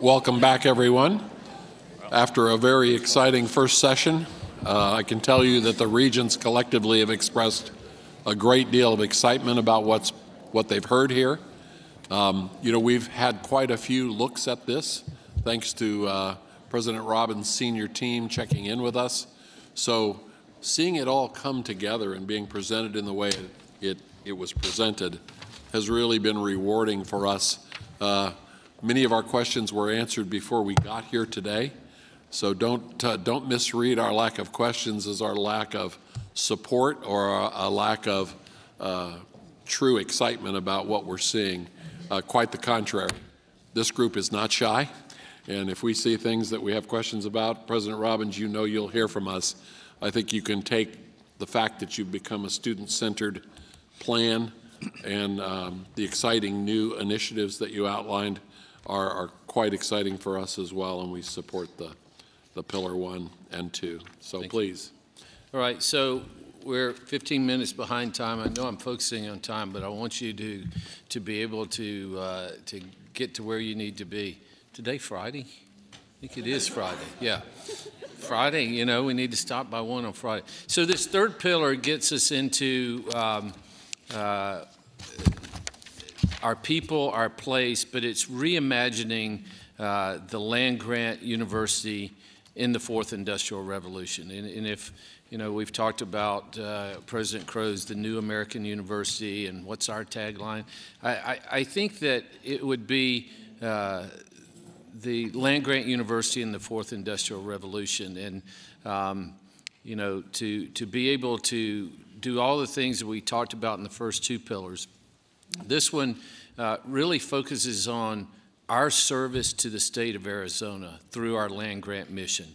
Welcome back, everyone. After a very exciting first session, uh, I can tell you that the regents collectively have expressed a great deal of excitement about what's what they've heard here. Um, you know, we've had quite a few looks at this, thanks to uh, President Robbins' senior team checking in with us. So, seeing it all come together and being presented in the way it, it, it was presented has really been rewarding for us. Uh, many of our questions were answered before we got here today. So don't, uh, don't misread our lack of questions as our lack of support or a, a lack of uh, true excitement about what we're seeing. Uh, quite the contrary. This group is not shy. And if we see things that we have questions about, President Robbins, you know you'll hear from us. I think you can take the fact that you've become a student-centered plan and um, the exciting new initiatives that you outlined are, are quite exciting for us as well, and we support the the pillar one and two. So Thank please. You. All right, so we're 15 minutes behind time. I know I'm focusing on time, but I want you to to be able to uh, to get to where you need to be. Today, Friday. I think it is Friday. Yeah. Friday, you know, we need to stop by one on Friday. So this third pillar gets us into um, uh, our people, our place, but it's reimagining uh, the land grant university in the fourth industrial revolution. And, and if, you know, we've talked about uh, President Crow's The New American University and what's our tagline. I, I, I think that it would be uh, the land grant university in the fourth industrial revolution. And, um, you know, to, to be able to do all the things that we talked about in the first two pillars. This one uh, really focuses on our service to the state of Arizona through our land grant mission,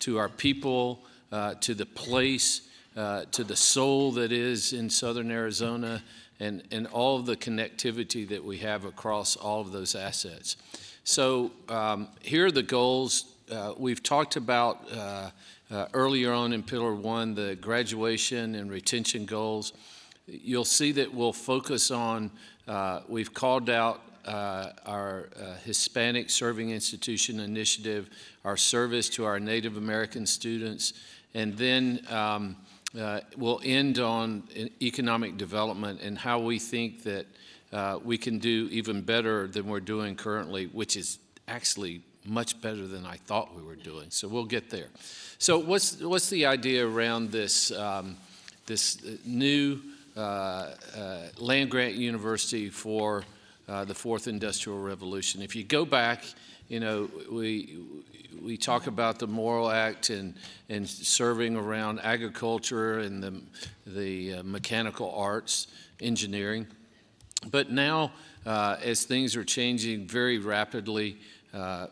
to our people, uh, to the place, uh, to the soul that is in southern Arizona, and, and all of the connectivity that we have across all of those assets. So um, here are the goals. Uh, we've talked about uh, uh, earlier on in Pillar 1 the graduation and retention goals. You'll see that we'll focus on, uh, we've called out uh, our uh, Hispanic Serving Institution Initiative, our service to our Native American students, and then um, uh, we'll end on economic development and how we think that uh, we can do even better than we're doing currently, which is actually much better than I thought we were doing. So we'll get there. So what's what's the idea around this um, this uh, new land grant university for uh, the fourth industrial revolution. If you go back, you know, we, we talk about the Morrill Act and, and serving around agriculture and the, the uh, mechanical arts, engineering. But now, uh, as things are changing very rapidly, uh,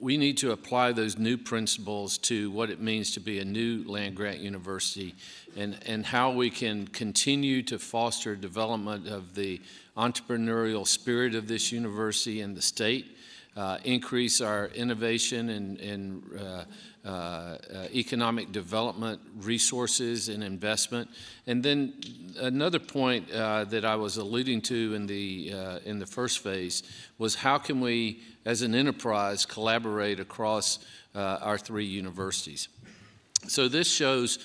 we need to apply those new principles to what it means to be a new land grant university and, and how we can continue to foster development of the entrepreneurial spirit of this university and the state, uh, increase our innovation and, and uh, uh, uh, economic development resources and investment. And then another point uh, that I was alluding to in the, uh, in the first phase was how can we, as an enterprise, collaborate across our three universities. So this shows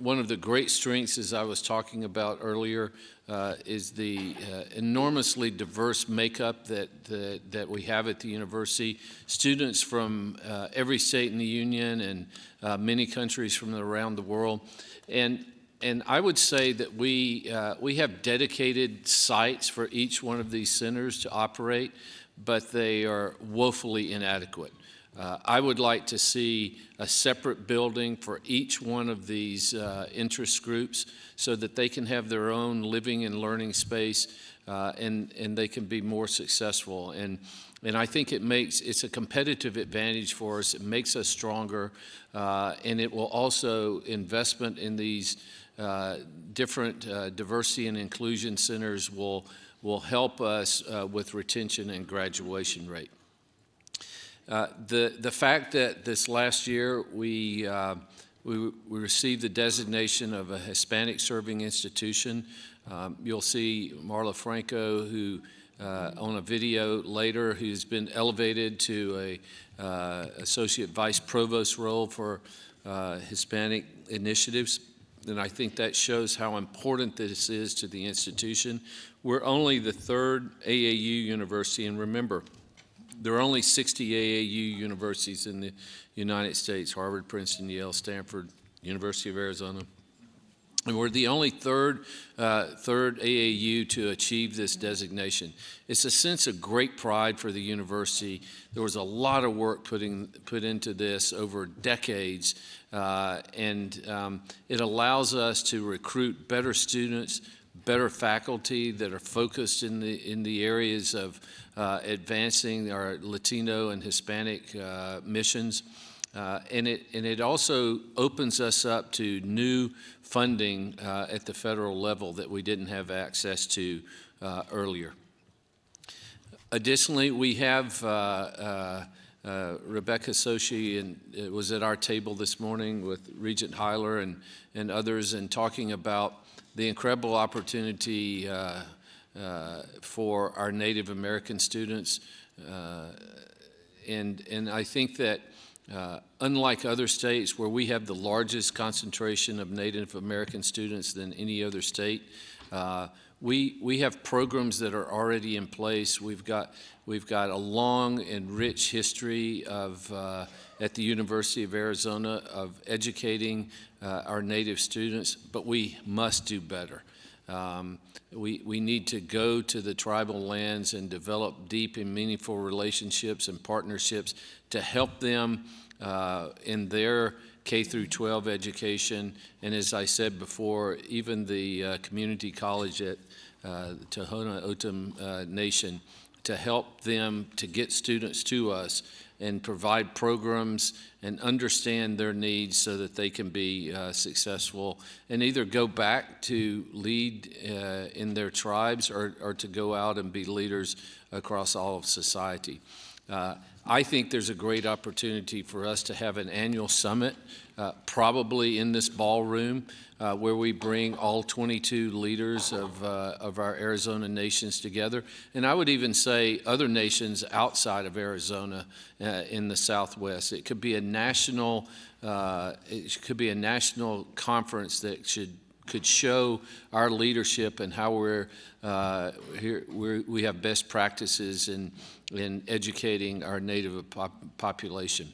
one of the great strengths, as I was talking about earlier, uh, is the uh, enormously diverse makeup that, that, that, we have at the university. Students from uh, every state in the union and uh, many countries from around the world. And, and I would say that we, uh, we have dedicated sites for each one of these centers to operate, but they are woefully inadequate. Uh, I would like to see a separate building for each one of these uh, interest groups so that they can have their own living and learning space uh, and, and they can be more successful. And, and I think it makes, it's a competitive advantage for us. It makes us stronger uh, and it will also investment in these uh, different uh, diversity and inclusion centers will, will help us with retention and graduation rate. Uh, the, the fact that this last year we, uh, we, we, received the designation of a Hispanic serving institution. Um, you'll see Marla Franco, who uh, on a video later who's been elevated to a uh, associate vice provost role for uh, Hispanic initiatives. And I think that shows how important this is to the institution. We're only the third AAU university, and remember, there are only 60 AAU universities in the United States, Harvard, Princeton, Yale, Stanford, University of Arizona. And we're the only third, uh, third AAU to achieve this designation. It's a sense of great pride for the university. There was a lot of work putting, put into this over decades, uh, and um, it allows us to recruit better students, better faculty that are focused in the, in the areas of uh, advancing our Latino and Hispanic uh, missions. Uh, and, it, and it also opens us up to new funding uh, at the federal level that we didn't have access to uh, earlier. Additionally, we have uh, uh, uh, Rebecca Tsosie and was at our table this morning with Regent Heiler and, and others and talking about the incredible opportunity for our Native American students. and, and I think that uh, unlike other states where we have the largest concentration of Native American students than any other state, uh, we, we have programs that are already in place. We've got, we've got a long and rich history of, uh, at the University of Arizona of educating uh, our Native students, but we must do better. Um, we, we need to go to the tribal lands and develop deep and meaningful relationships and partnerships to help them uh, in their K through 12 education. And as I said before, even the uh, community college at uh, Tohono O'odham uh, Nation to help them to get students to us and provide programs and understand their needs so that they can be uh, successful and either go back to lead uh, in their tribes or, or, to go out and be leaders across all of society. Uh, I think there's a great opportunity for us to have an annual summit, uh, probably in this ballroom, uh, where we bring all 22 leaders of, uh, of our Arizona nations together. And I would even say other nations outside of Arizona uh, in the Southwest. It could be a national, uh, it could be a national conference that should could show our leadership and how we're uh, here we're, we have best practices in in educating our native pop population.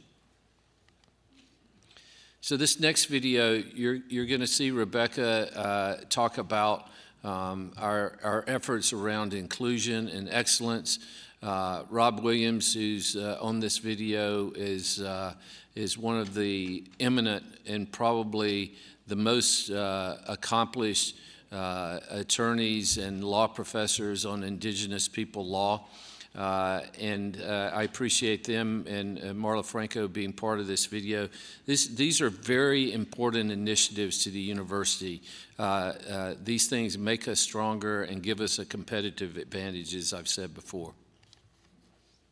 So this next video, you're you're going to see Rebecca uh, talk about um, our our efforts around inclusion and excellence. Uh, Rob Williams, who's uh, on this video, is uh, is one of the eminent and probably the most uh, accomplished uh, attorneys and law professors on indigenous people law. Uh, and uh, I appreciate them and uh, Marla Franco being part of this video. This, these are very important initiatives to the university. Uh, uh, these things make us stronger and give us a competitive advantage, as I've said before.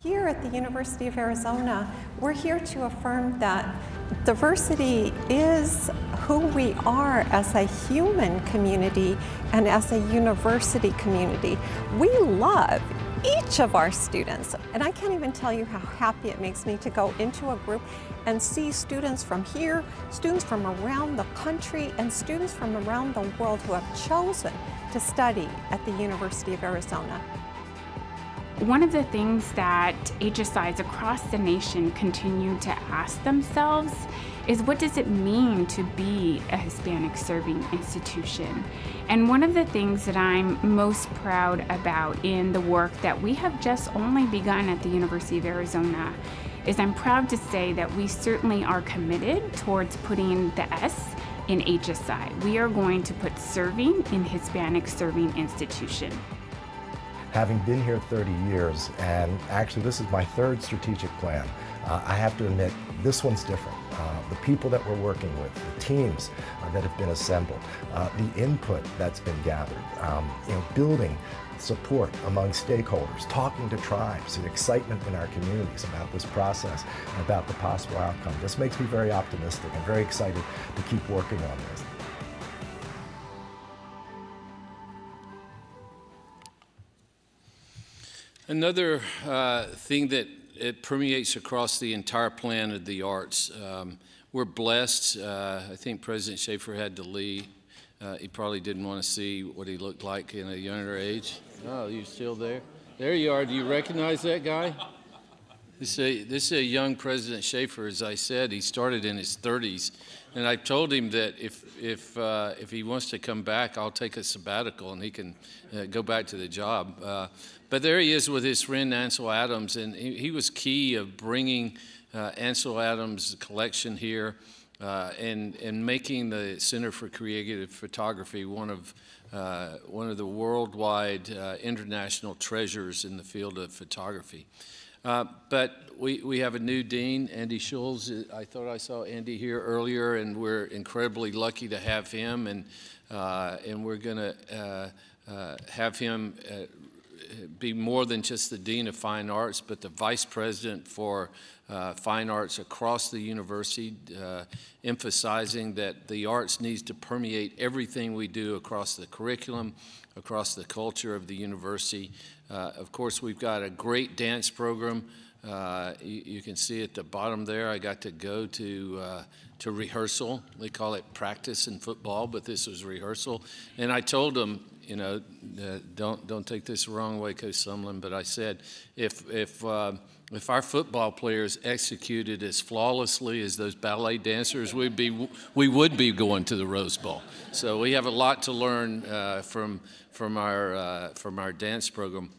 Here at the University of Arizona, we're here to affirm that diversity is who we are as a human community and as a university community. We love each of our students. And I can't even tell you how happy it makes me to go into a group and see students from here, students from around the country, and students from around the world who have chosen to study at the University of Arizona. One of the things that HSIs across the nation continue to ask themselves is what does it mean to be a Hispanic serving institution? And one of the things that I'm most proud about in the work that we have just only begun at the University of Arizona is I'm proud to say that we certainly are committed towards putting the S in HSI. We are going to put serving in Hispanic serving institution having been here 30 years, and actually this is my third strategic plan, uh, I have to admit this one's different. Uh, the people that we're working with, the teams uh, that have been assembled, uh, the input that's been gathered, um, you know, building support among stakeholders, talking to tribes, the excitement in our communities about this process and about the possible outcome. This makes me very optimistic and very excited to keep working on this. Another uh, thing that it permeates across the entire plan of the arts. Um, we're blessed. Uh, I think President Schaefer had to leave. Uh, he probably didn't want to see what he looked like in a younger age. Oh, you're still there? There you are. Do you recognize that guy? This is, a, this is a young President Schaefer, as I said. He started in his 30s. And I told him that if, if, uh, if he wants to come back, I'll take a sabbatical and he can uh, go back to the job. Uh, but there he is with his friend Ansel Adams, and he, he was key of bringing uh, Ansel Adams' collection here uh, and, and making the Center for Creative Photography one of, uh, one of the worldwide international treasures in the field of photography. Uh, but we, we have a new dean, Andy Schulz. I thought I saw Andy here earlier, and we're incredibly lucky to have him. And, uh, and we're going to uh, uh, have him uh, be more than just the dean of fine arts, but the vice president for uh, fine arts across the university, emphasizing that the arts needs to permeate everything we do across the curriculum, across the culture of the university. Uh, of course, we've got a great dance program. Uh, you, you, can see at the bottom there, I got to go to, uh, to rehearsal. They call it practice in football, but this was rehearsal. And I told them, you know, uh, don't, don't take this the wrong way, Coach Sumlin, but I said, if, if, uh, if our football players executed as flawlessly as those ballet dancers, we'd be, we would be going to the Rose Bowl. So we have a lot to learn uh, from, from, our, from our dance program.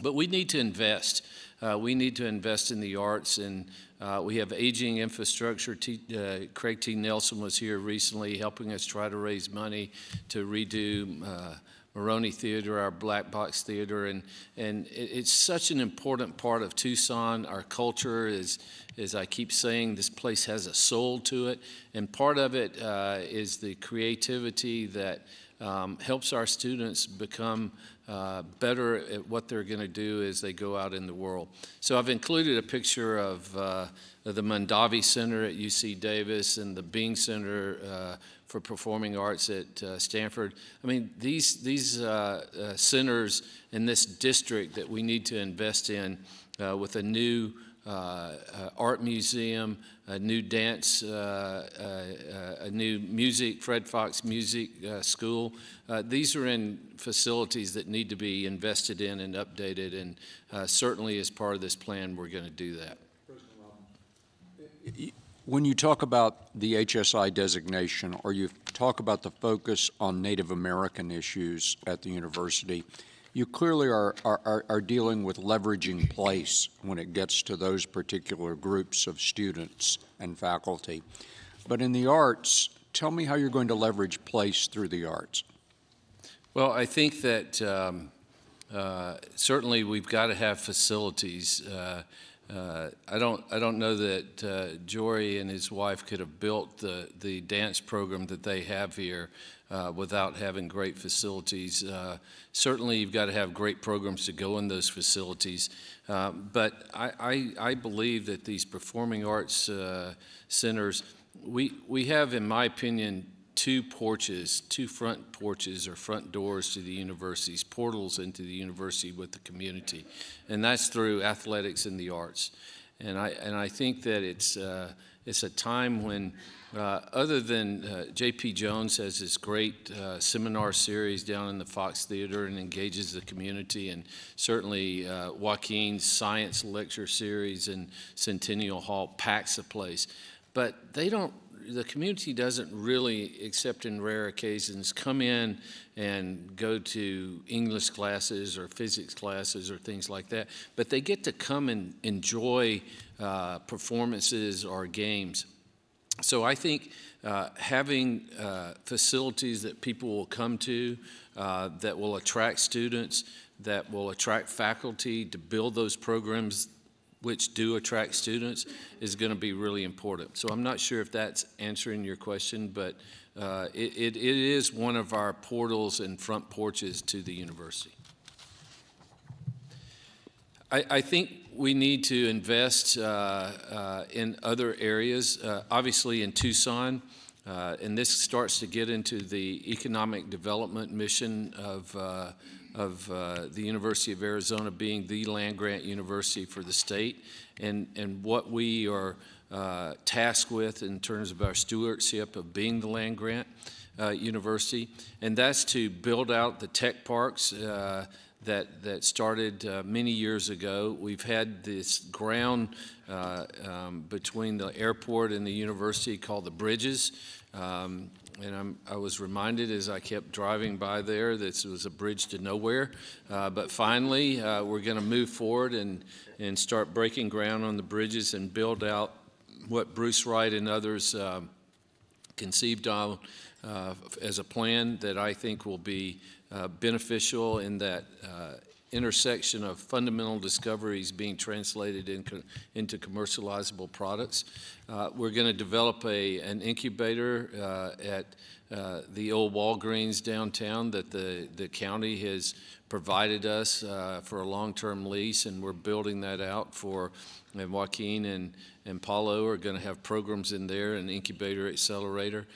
But we need to invest. Uh, we need to invest in the arts, and uh, we have aging infrastructure. T, uh, Craig T. Nelson was here recently helping us try to raise money to redo uh, Marroney Theater, our black box theater, and, and it, it's such an important part of Tucson. Our culture is, as I keep saying, this place has a soul to it, and part of it uh, is the creativity that um, helps our students become uh, better at what they're going to do as they go out in the world. So I've included a picture of, uh, the Mondavi Center at UC Davis and the Bing Center uh, for Performing Arts at uh, Stanford. I mean, these, these uh, centers in this district that we need to invest in with a new Uh, uh, art museum, a new dance, uh, uh, a new music, Fred Fox Music School. these are in facilities that need to be invested in and updated, and certainly as part of this plan, we're going to do that. When you talk about the HSI designation, or you talk about the focus on Native American issues at the university, you clearly are, are, are dealing with leveraging place when it gets to those particular groups of students and faculty. But in the arts, tell me how you're going to leverage place through the arts. Well, I think that um, uh, certainly we've got to have facilities. Uh, uh, I don't I don't know that uh, Jory and his wife could have built the the dance program that they have here uh, without having great facilities. Uh, certainly, you've got to have great programs to go in those facilities. Uh, but I, I, I, believe that these performing arts uh, centers, we we have, in my opinion, two porches, two front porches or front doors to the universities, portals into the university with the community, and that's through athletics and the arts. And I and I think that it's uh, it's a time when uh, other than uh, J.P. Jones has this great uh, seminar series down in the Fox Theater and engages the community, and certainly uh, Joaquin's science lecture series in Centennial Hall packs the place. But they don't, the community doesn't really, except in rare occasions, come in and go to English classes or physics classes or things like that. But they get to come and enjoy uh, performances or games. So I think uh, having uh, facilities that people will come to uh, that will attract students, that will attract faculty to build those programs which do attract students is going to be really important. So I'm not sure if that's answering your question, but uh, it, it, it is one of our portals and front porches to the university. I, I think we need to invest uh, uh, in other areas. Uh, obviously, in Tucson, and this starts to get into the economic development mission of, of the University of Arizona being the land-grant university for the state and, and what we are uh, tasked with in terms of our stewardship of being the land-grant uh, university, and that's to build out the tech parks uh, that, that started uh, many years ago. We've had this ground uh, um, between the airport and the university called the Bridges. Um, and I'm, i was reminded as I kept driving by there that this was a bridge to nowhere. Uh, but finally, uh, we're going to move forward and, and start breaking ground on the bridges and build out what Bruce Wright and others um, conceived of uh, as a plan that I think will be uh, beneficial in that uh, intersection of fundamental discoveries being translated in co into commercializable products. Uh, we're going to develop a, an incubator uh, at uh, the old Walgreens downtown that the, the county has provided us for a long-term lease, and we're building that out for, and Joaquin and, and Paulo are going to have programs in there, an incubator accelerator.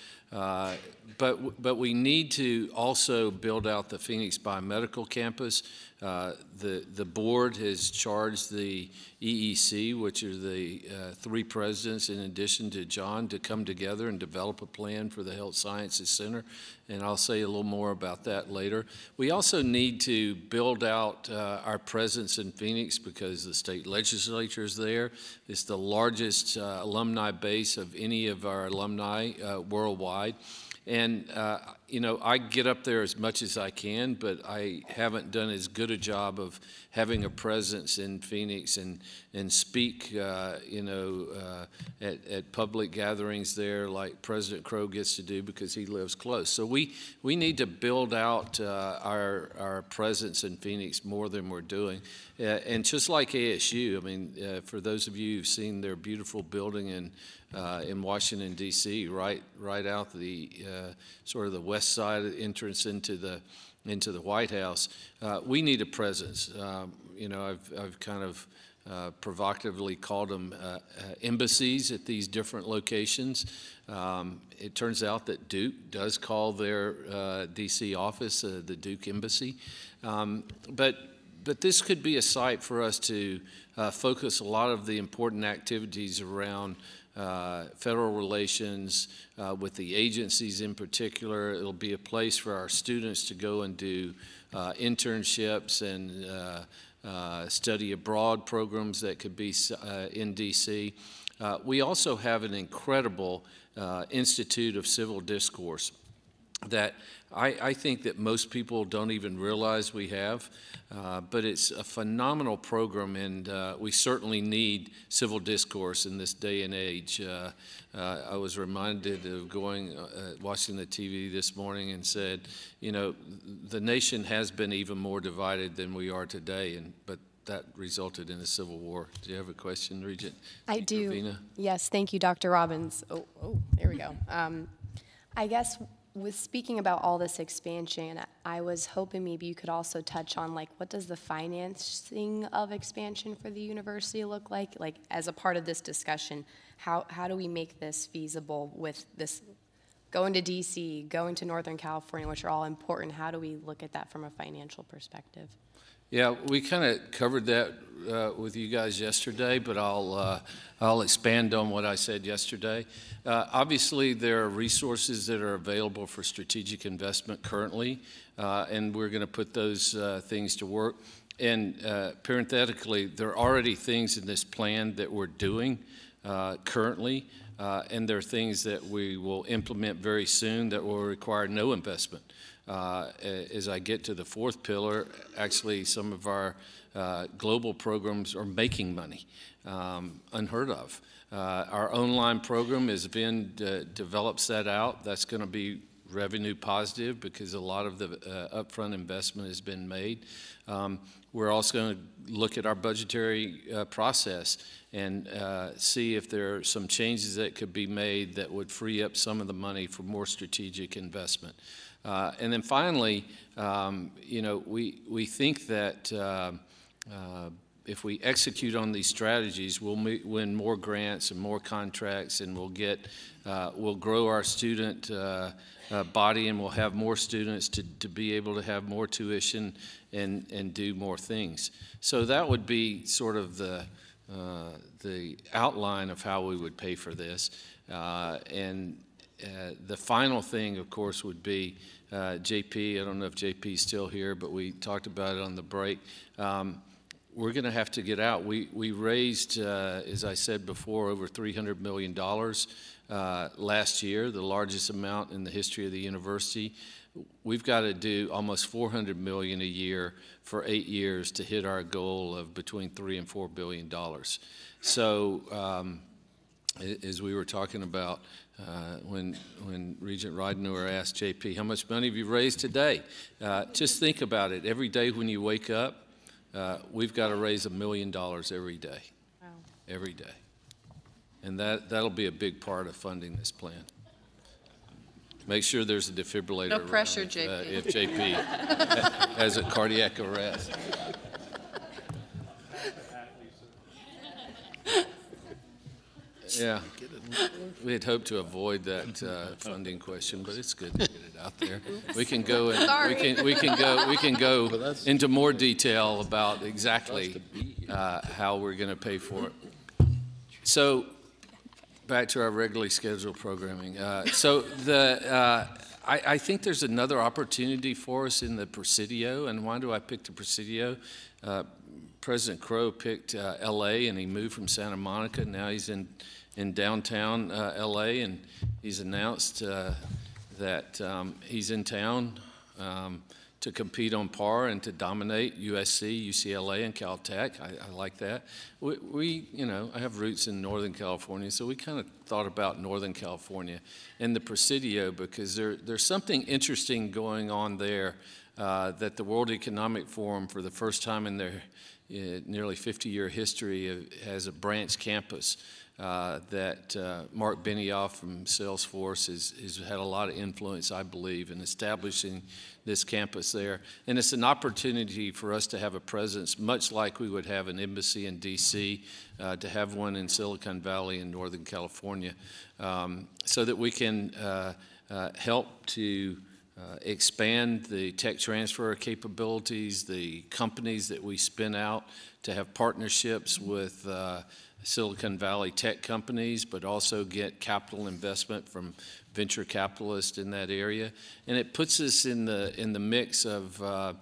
But, but we need to also build out the Phoenix Biomedical Campus. Uh, the, the board has charged the EEC, which are the uh, three presidents in addition to John, to come together and develop a plan for the Health Sciences Center. And I'll say a little more about that later. We also need to build out uh, our presence in Phoenix because the state legislature is there. It's the largest uh, alumni base of any of our alumni uh, worldwide. And, uh, you know, I get up there as much as I can, but I haven't done as good a job of having a presence in Phoenix and, and speak, uh, you know, uh, at, at public gatherings there like President Crow gets to do because he lives close. So we, we need to build out uh, our, our presence in Phoenix more than we're doing. Uh, and just like ASU, I mean, uh, for those of you who've seen their beautiful building in uh, in Washington D.C., right right out the uh, sort of the west side entrance into the into the White House. Uh, we need a presence. Um, you know, I've I've kind of uh, provocatively called them uh, uh, embassies at these different locations. Um, it turns out that Duke does call their D.C. office the Duke Embassy, um, but but this could be a site for us to focus a lot of the important activities around uh, federal relations uh, with the agencies in particular. It'll be a place for our students to go and do uh, internships and uh, uh, study abroad programs that could be in D.C. we also have an incredible Institute of Civil Discourse that I, I, think that most people don't even realize we have, uh, but it's a phenomenal program, and uh, we certainly need civil discourse in this day and age. Uh, uh I was reminded of going, uh, watching the TV this morning and said, you know, the nation has been even more divided than we are today, and but that resulted in a civil war. Do you have a question, Regent? I do. Ravina? Yes, thank you, Dr. Robbins. Oh, oh there we go. Um, I guess with speaking about all this expansion, I was hoping maybe you could also touch on like what does the financing of expansion for the university look like? Like as a part of this discussion, how how do we make this feasible with this going to DC, going to Northern California, which are all important? How do we look at that from a financial perspective? Yeah, we kind of covered that uh, with you guys yesterday, but I'll, uh, I'll expand on what I said yesterday. Uh, obviously, there are resources that are available for strategic investment currently, uh, and we're going to put those uh, things to work. And uh, parenthetically, there are already things in this plan that we're doing currently, and there are things that we will implement very soon that will require no investment. Uh, as I get to the fourth pillar, actually some of our uh, global programs are making money, um, unheard of. Uh, our online program, as Vin develops that out, that's going to be revenue positive because a lot of the uh, upfront investment has been made. Um, we're also going to look at our budgetary uh, process and uh, see if there are some changes that could be made that would free up some of the money for more strategic investment. Uh, and then finally, um, you know, we, we think that uh, uh, if we execute on these strategies, we'll win more grants and more contracts, and we'll get, uh, we'll grow our student uh, uh, body, and we'll have more students to, to be able to have more tuition and, and do more things. So that would be sort of the, the outline of how we would pay for this. And uh, the final thing, of course, would be uh, JP. I don't know if JP's still here, but we talked about it on the break. Um, we're going to have to get out. We, we raised, uh, as I said before, over $300 million uh, last year, the largest amount in the history of the university. We've got to do almost 400 million a year for eight years to hit our goal of between three and four billion dollars. So, um, as we were talking about uh, when when Regent Ridenour asked JP, "How much money have you raised today?" Uh, just think about it. Every day when you wake up, uh, we've got to raise a million dollars every day. Wow. Every day. And that, that'll be a big part of funding this plan. Make sure there's a defibrillator. No pressure, uh, JP. If JP has a cardiac arrest. Yeah, we had hoped to avoid that uh, funding question, but it's good to get it out there. We can go, and we can, we can go, we can go into more detail about exactly uh, how we're going to pay for it. So, back to our regularly scheduled programming. Uh, So the, uh, I, I think there's another opportunity for us in the Presidio, and why do I pick the Presidio? Uh, President Crow picked uh, L.A. and he moved from Santa Monica. Now he's in, in downtown uh, L.A. and he's announced uh, that um, he's in town um, to compete on par and to dominate USC, UCLA, and Caltech. I, I like that. We, we, you know, I have roots in Northern California, so we kind of thought about Northern California and the Presidio because there, there's something interesting going on there uh, that the World Economic Forum, for the first time in their uh, nearly 50-year history, uh, has a branch campus uh, that uh, Mark Benioff from Salesforce has, has had a lot of influence, I believe, in establishing this campus there. And it's an opportunity for us to have a presence, much like we would have an embassy in D.C., uh, to have one in Silicon Valley in Northern California, um, so that we can uh, uh, help to uh, expand the tech transfer capabilities, the companies that we spin out to have partnerships with uh, Silicon Valley tech companies, but also get capital investment from venture capitalists in that area. And it puts us in the, in the mix of uh,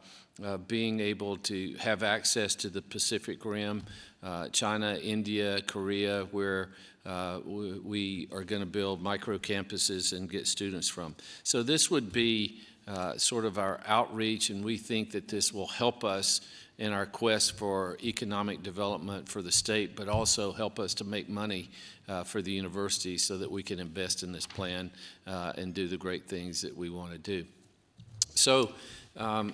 uh, being able to have access to the Pacific Rim, uh, China, India, Korea, where uh, we, are going to build micro campuses and get students from. So this would be uh, sort of our outreach, and we think that this will help us in our quest for economic development for the state, but also help us to make money uh, for the university so that we can invest in this plan uh, and do the great things that we want to do. So um,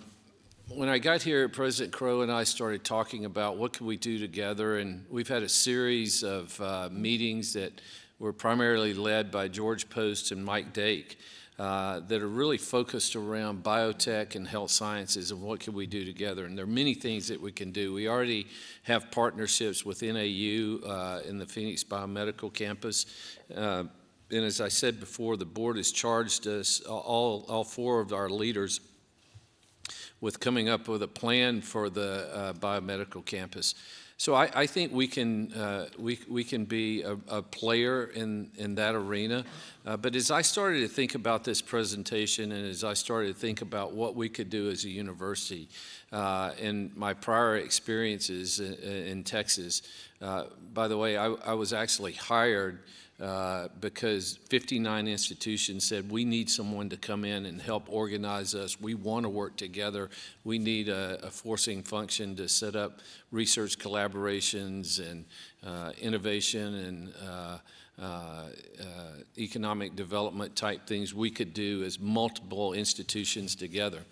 when I got here, President Crow and I started talking about what can we do together, and we've had a series of uh, meetings that were primarily led by George Poste and Mike Dake. Uh, that are really focused around biotech and health sciences and what can we do together. And there are many things that we can do. We already have partnerships with NAU uh, in the Phoenix Biomedical Campus. Uh, and as I said before, the board has charged us, all, all four of our leaders, with coming up with a plan for the uh, biomedical campus. So I, I think we can uh, we, we can be a, a, player in, in that arena. Uh, but as I started to think about this presentation and as I started to think about what we could do as a university uh, in my prior experiences in, in Texas, uh, by the way, I, I was actually hired uh, because 59 institutions said we need someone to come in and help organize us. We want to work together. We need a, a forcing function to set up research collaborations and uh, innovation and uh, uh, economic development type things we could do as multiple institutions together.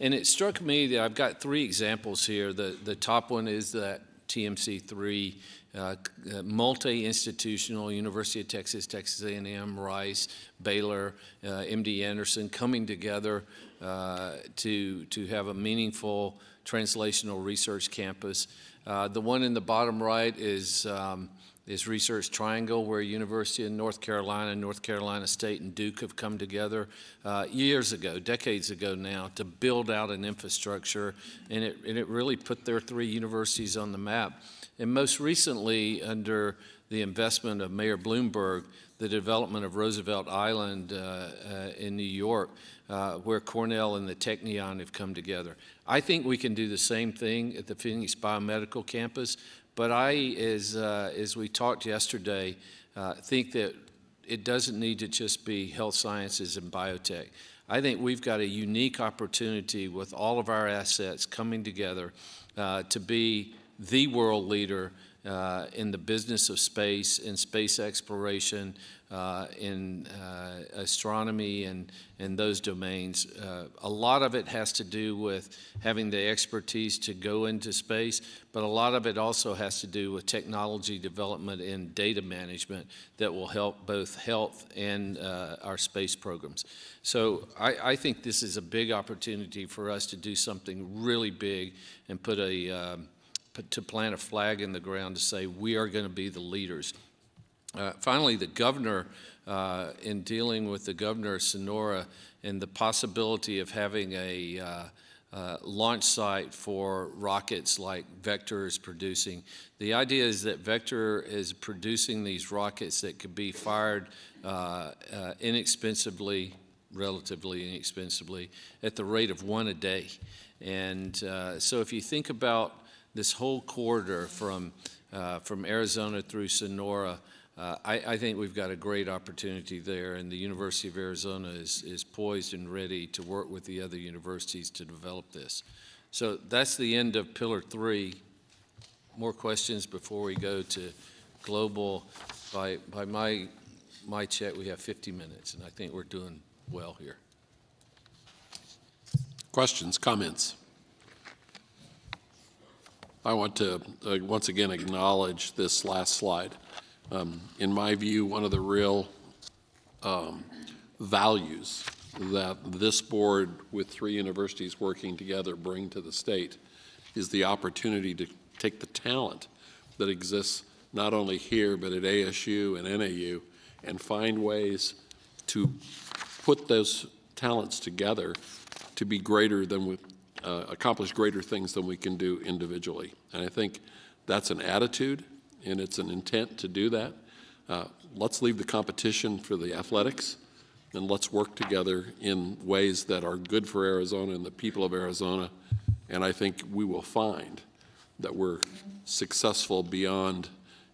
And it struck me that I've got three examples here. The, the top one is that TMC3 uh, multi-institutional, University of Texas, Texas A&M, Rice, Baylor, uh, MD Anderson coming together uh, to, to have a meaningful translational research campus. Uh, the one in the bottom right is um, is Research Triangle, where University of North Carolina, North Carolina State, and Duke have come together uh, years ago, decades ago now, to build out an infrastructure, and it, and it really put their three universities on the map. And most recently, under the investment of Mayor Bloomberg, the development of Roosevelt Island uh, uh, in New York, uh, where Cornell and the Technion have come together. I think we can do the same thing at the Phoenix Biomedical Campus, but I, as, uh, as we talked yesterday, uh, think that it doesn't need to just be health sciences and biotech. I think we've got a unique opportunity with all of our assets coming together uh, to be the world leader uh, in the business of space, in space exploration, uh, in uh, astronomy and, and those domains. Uh, a lot of it has to do with having the expertise to go into space, but a lot of it also has to do with technology development and data management that will help both health and uh, our space programs. So I, I, think this is a big opportunity for us to do something really big and put a um, to plant a flag in the ground to say we are going to be the leaders uh, finally, the governor, uh, in dealing with the governor of Sonora and the possibility of having a uh, uh, launch site for rockets like Vector is producing. The idea is that Vector is producing these rockets that could be fired uh, uh, inexpensively, relatively inexpensively, at the rate of one a day. And so if you think about this whole corridor from, from Arizona through Sonora, uh, I, I, think we've got a great opportunity there, and the University of Arizona is, is poised and ready to work with the other universities to develop this. So that's the end of Pillar 3. More questions before we go to global. By, by my, my check, we have 50 minutes, and I think we're doing well here. Questions, comments? I want to uh, once again acknowledge this last slide. Um, in my view, one of the real um, values that this board with three universities working together bring to the state is the opportunity to take the talent that exists not only here but at ASU and NAU and find ways to put those talents together to be greater than we uh, accomplish greater things than we can do individually. And I think that's an attitude and it's an intent to do that. Uh, let's leave the competition for the athletics and let's work together in ways that are good for Arizona and the people of Arizona. And I think we will find that we're successful beyond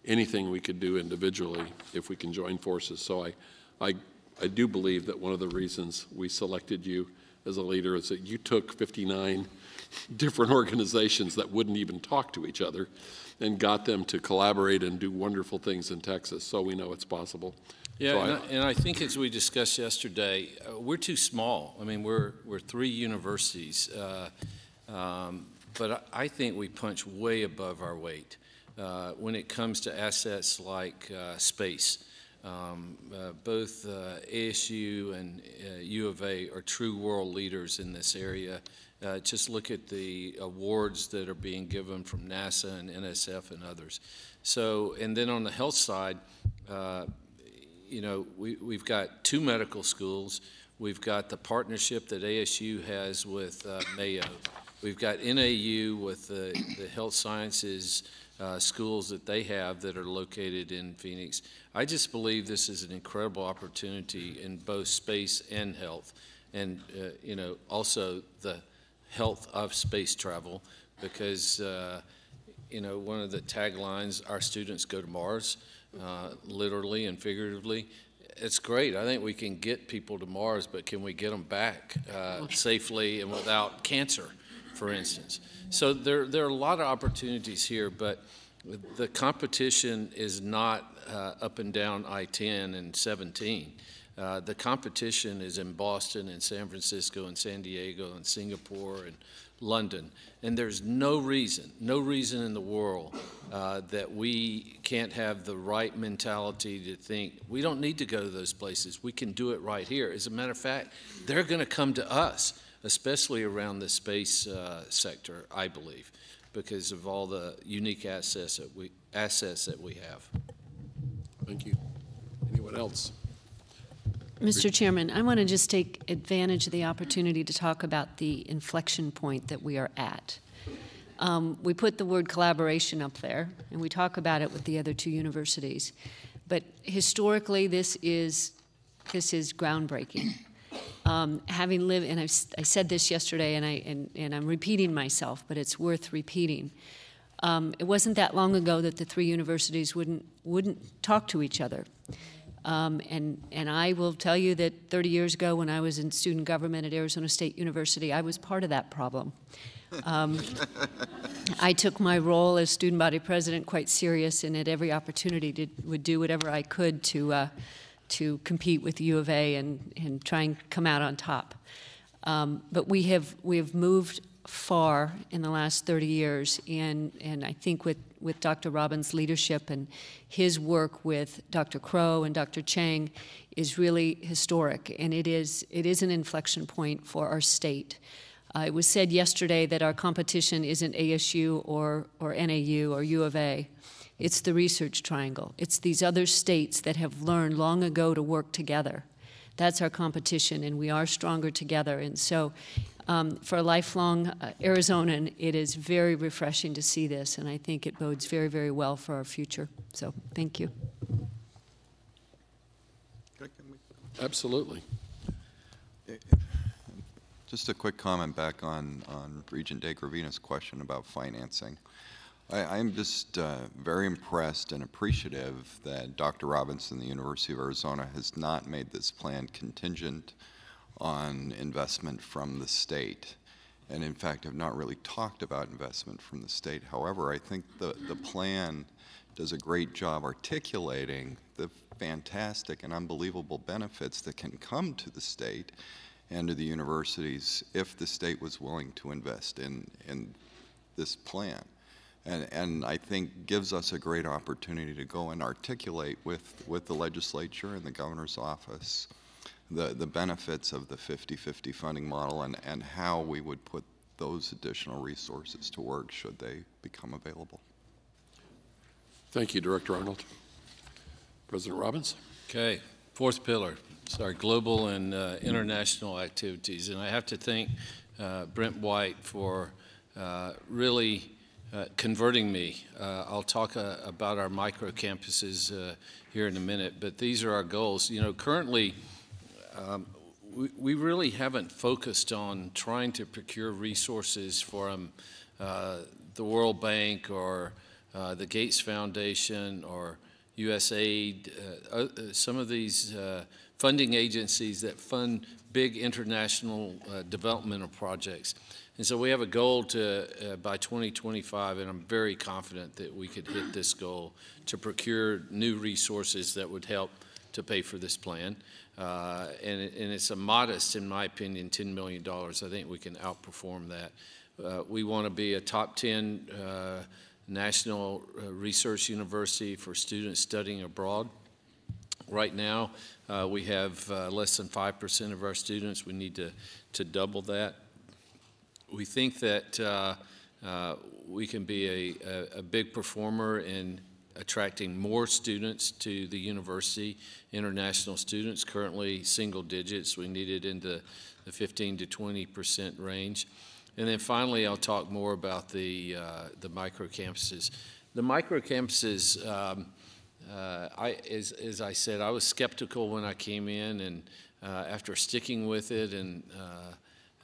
anything we could do individually if we can join forces. So I, I, I do believe that one of the reasons we selected you as a leader is that you took 59 different organizations that wouldn't even talk to each other and got them to collaborate and do wonderful things in Texas. So we know it's possible. Yeah, so and, I, and, I, think as we discussed yesterday, uh, we're too small. I mean, we're we're three universities, uh, um, but I, I, think we punch way above our weight uh, when it comes to assets like uh, space. Um, uh, both uh, ASU and U of A are true world leaders in this area uh, just look at the awards that are being given from NASA and NSF and others. So, and then on the health side, uh, you know, we, we've got two medical schools. We've got the partnership that ASU has with uh, Mayo. We've got NAU with the, the health sciences uh, schools that they have that are located in Phoenix. I just believe this is an incredible opportunity in both space and health. And, uh, you know, also the health of space travel because, uh, you know, one of the taglines, our students go to Mars, uh, literally and figuratively. It's great. I think we can get people to Mars, but can we get them back uh, safely and without cancer, for instance? So there, there are a lot of opportunities here, but the competition is not uh, up and down I-10 and 17. Uh, the competition is in Boston and San Francisco and San Diego and Singapore and London. And there's no reason, no reason in the world uh, that we can't have the right mentality to think we don't need to go to those places. We can do it right here. As a matter of fact, they're going to come to us. especially around the space uh, sector, I believe, because of all the unique assets that we, assets that we have. Thank you. Anyone else? Mr. Chairman, I want to just take advantage of the opportunity to talk about the inflection point that we are at. Um, we put the word collaboration up there, and we talk about it with the other two universities. But historically, this is this is groundbreaking. Um, having lived, and I've, I said this yesterday, and, I, and, and I'm repeating myself, but it's worth repeating. Um, it wasn't that long ago that the three universities wouldn't, wouldn't talk to each other. Um, and, and I will tell you that 30 years ago, when I was in student government at Arizona State University, I was part of that problem. Um, I took my role as student body president quite serious, and at every opportunity did, would do whatever I could to, uh, to compete with the U of A and, and try and come out on top. Um, but we have, we have moved far in the last 30 years, and, and I think with, with Dr. Robbins' leadership and his work with Dr. Crow and Dr. Cheng is really historic, and it is, it is an inflection point for our state. Uh, it was said yesterday that our competition isn't ASU or, or NAU or U of A. It's the research triangle. It's these other states that have learned long ago to work together. That's our competition, and we are stronger together. And so, um, for a lifelong uh, Arizonan, it is very refreshing to see this, and I think it bodes very, very well for our future. So, thank you. Absolutely. Just a quick comment back on, on Regent De Gravina's question about financing. I, I'm just uh, very impressed and appreciative that Dr. Robinson, the University of Arizona, has not made this plan contingent on investment from the state. And in fact, have not really talked about investment from the state. However, I think the, the plan does a great job articulating the fantastic and unbelievable benefits that can come to the state and to the universities if the state was willing to invest in, in this plan. And, and I think gives us a great opportunity to go and articulate with, with the legislature and the governor's office the, the benefits of the 50-50 funding model and, and how we would put those additional resources to work should they become available. Thank you, Director Arnold. President Robbins? Okay, fourth pillar, sorry, global and uh, international activities. And I have to thank uh, Brent White for uh, really uh, converting me. Uh, I'll talk uh, about our micro campuses here in a minute, but these are our goals. You know, currently, um, we, we really haven't focused on trying to procure resources from the World Bank or the Gates Foundation or USAID, uh, uh, some of these uh, funding agencies that fund big international uh, developmental projects. And so we have a goal to, uh, by 2025, and I'm very confident that we could hit this goal, to procure new resources that would help to pay for this plan. Uh, and, and, it's a modest, in my opinion, $10 million. I think we can outperform that. we want to be a top 10 National uh, Research University for students studying abroad. Right now, uh, we have uh, less than 5% of our students. We need to, to double that. We think that uh, uh, we can be a, a, a, big performer in attracting more students to the university, international students, currently single digits. We need it into the 15 to 20% range. And then finally, I'll talk more about the, uh, the micro campuses. The micro campuses, um, uh, I, as, as I said, I was skeptical when I came in, and uh, after sticking with it and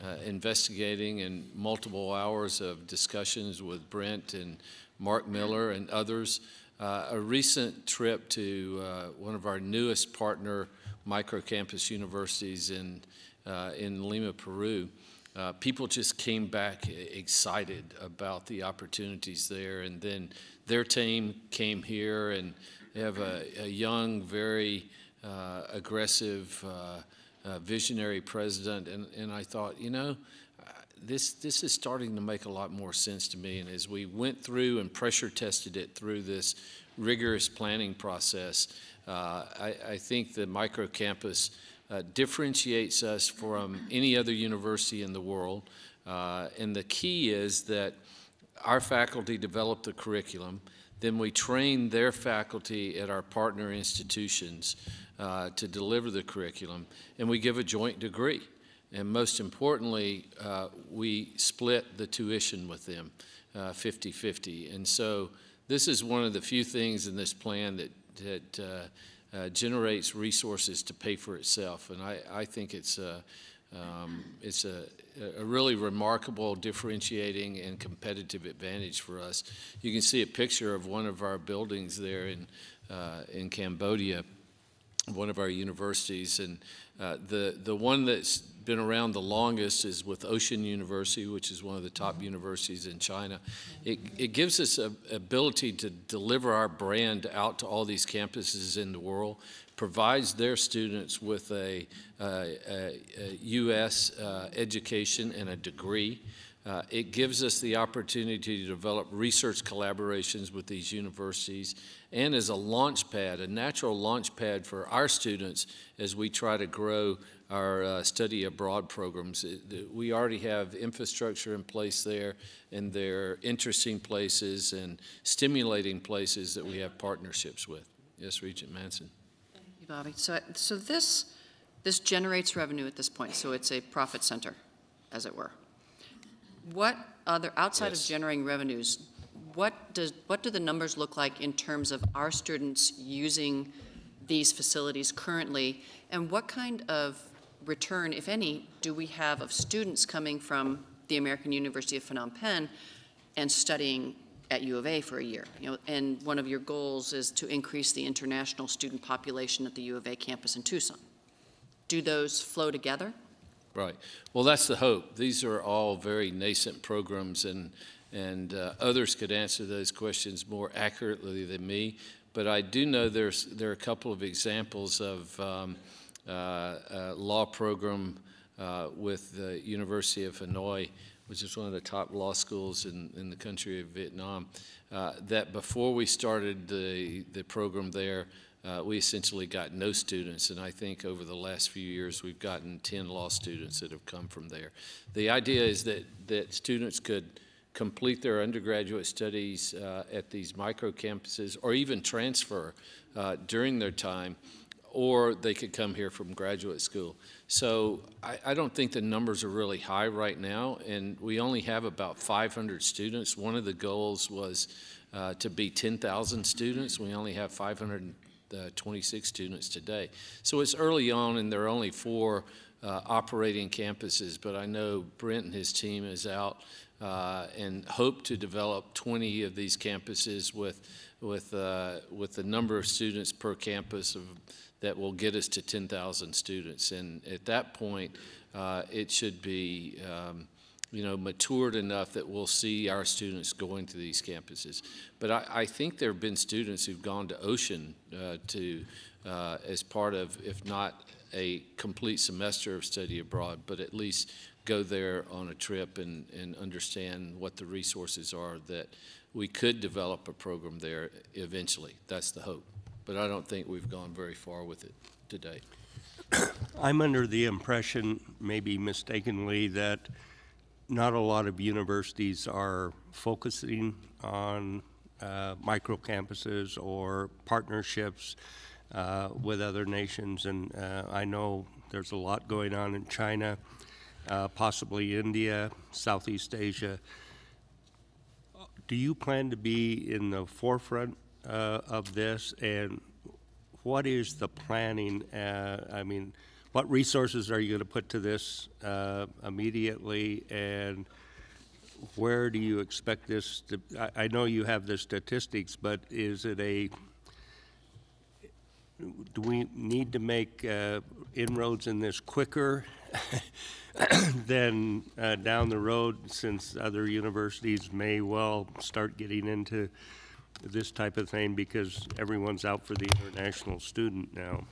uh, uh, investigating and multiple hours of discussions with Brent and Mark Miller and others, uh, a recent trip to one of our newest partner microcampus universities in, in Lima, Peru, uh, people just came back excited about the opportunities there. And then their team came here, and they have a, a young, very uh, aggressive, uh, visionary president. And, and I thought, you know, uh, this, this is starting to make a lot more sense to me. And as we went through and pressure tested it through this rigorous planning process, uh, I, I, think the micro campus uh, differentiates us from any other university in the world. Uh, and the key is that our faculty develop the curriculum, then we train their faculty at our partner institutions uh, to deliver the curriculum, and we give a joint degree. And most importantly, uh, we split the tuition with them 50-50. Uh, and so this is one of the few things in this plan that, that uh, generates resources to pay for itself. And I, I think it's a, um, it's a, a really remarkable differentiating and competitive advantage for us. You can see a picture of one of our buildings there in, uh, in Cambodia, one of our universities. And uh, the, the one that's been around the longest is with Ocean University, which is one of the top universities in China. It, it gives us a ability to deliver our brand out to all these campuses in the world, provides their students with a, a, a U.S. Uh, education and a degree. Uh, it gives us the opportunity to develop research collaborations with these universities and as a launch pad, a natural launch pad for our students as we try to grow our uh, study abroad programs. We already have infrastructure in place there, and they're interesting places and stimulating places that we have partnerships with. Yes, Regent Manson. Thank you, Bobby. So, so this, this generates revenue at this point, so it's a profit center, as it were. What other, outside yes. of generating revenues, what does what do the numbers look like in terms of our students using these facilities currently, and what kind of return, if any, do we have of students coming from the American University of Phnom Penh and studying at U of A for a year? You know, and one of your goals is to increase the international student population at the U of A campus in Tucson. Do those flow together? Right. Well, that's the hope. These are all very nascent programs, and and uh, others could answer those questions more accurately than me. But I do know there's there are a couple of examples of um, uh, law program uh, with the University of Hanoi, which is one of the top law schools in, in the country of Vietnam. Uh, that before we started the the program there, uh, we essentially got no students, and I think over the last few years we've gotten 10 law students that have come from there. The idea is that, that students could complete their undergraduate studies uh, at these micro campuses or even transfer uh, during their time, or they could come here from graduate school. So I, I, don't think the numbers are really high right now, and we only have about 500 students. One of the goals was uh, to be 10,000 students. We only have 500 uh, 26 students today. So it's early on, and there are only four uh, operating campuses, but I know Brent and his team is out uh, and hope to develop 20 of these campuses with, with, uh, with the number of students per campus of, that will get us to 10,000 students. And at that point, uh, it should be um, you know, matured enough that we'll see our students going to these campuses. But I, I think there have been students who've gone to Ocean uh, to, uh, as part of, if not a complete semester of study abroad, but at least go there on a trip and, and understand what the resources are that we could develop a program there eventually. That's the hope. But I don't think we've gone very far with it today. I'm under the impression, maybe mistakenly, that not a lot of universities are focusing on uh, micro campuses or partnerships uh, with other nations. And uh, I know there's a lot going on in China, uh, possibly India, Southeast Asia. Do you plan to be in the forefront uh, of this? And what is the planning? Uh, I mean, what resources are you going to put to this uh, immediately, and where do you expect this to? I, I know you have the statistics, but is it a do we need to make uh, inroads in this quicker than uh, down the road since other universities may well start getting into this type of thing because everyone's out for the international student now?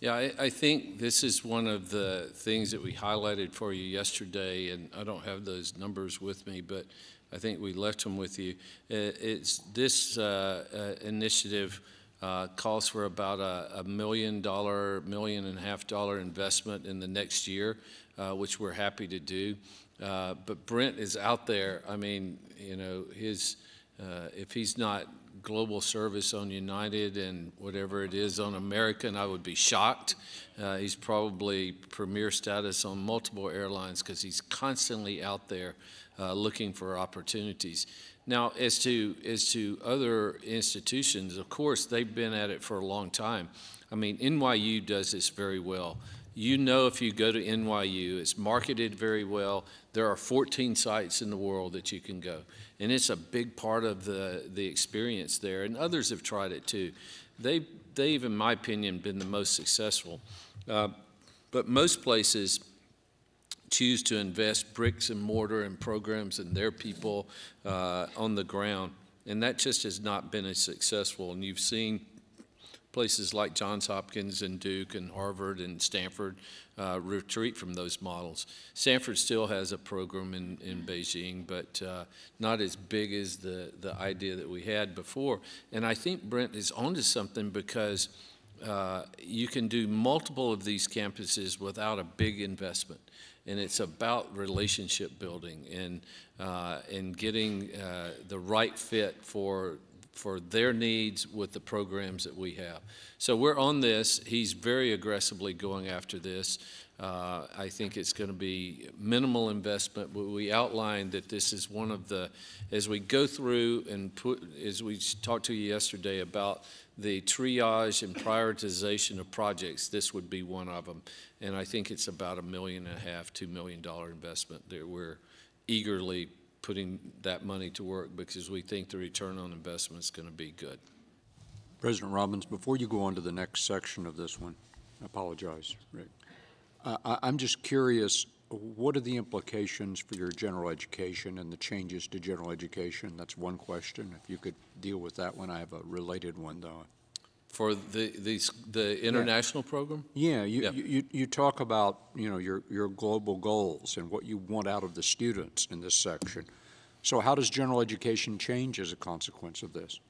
Yeah, I, I, think this is one of the things that we highlighted for you yesterday, and I don't have those numbers with me, but I think we left them with you. It's this uh, uh, initiative uh, calls for about a, a million dollar, million and a half dollar investment in the next year, uh, which we're happy to do. Uh, but Brent is out there. I mean, you know, his uh, if he's not global service on United and whatever it is on American, I would be shocked. Uh, he's probably premier status on multiple airlines because he's constantly out there uh, looking for opportunities. Now, as to as to other institutions, of course, they've been at it for a long time. I mean, NYU does this very well. You know, if you go to NYU, it's marketed very well. There are 14 sites in the world that you can go, and it's a big part of the the experience there. And others have tried it too. They they've, in my opinion, been the most successful. Uh, but most places choose to invest bricks and mortar and programs and their people uh, on the ground. And that just has not been as successful. And you've seen places like Johns Hopkins and Duke and Harvard and Stanford uh, retreat from those models. Stanford still has a program in, in Beijing, but uh, not as big as the, the idea that we had before. And I think Brent is onto something because uh, you can do multiple of these campuses without a big investment and it's about relationship building and uh, and getting uh, the right fit for for their needs with the programs that we have. So we're on this. He's very aggressively going after this. Uh, I think it's going to be minimal investment. But we outlined that this is one of the, as we go through and put, as we talked to you yesterday about the triage and prioritization of projects, this would be one of them. And I think it's about a million and a half, two million dollar investment that we're eagerly putting that money to work because we think the return on investment is going to be good. President Robbins, before you go on to the next section of this one, I apologize, Rick. Uh, I'm just curious, what are the implications for your general education and the changes to general education? That's one question. If you could deal with that one, I have a related one, though. For the, the, the international program? Yeah, you, Yeah. you, you talk about, you know, your, your global goals and what you want out of the students in this section. So how does general education change as a consequence of this?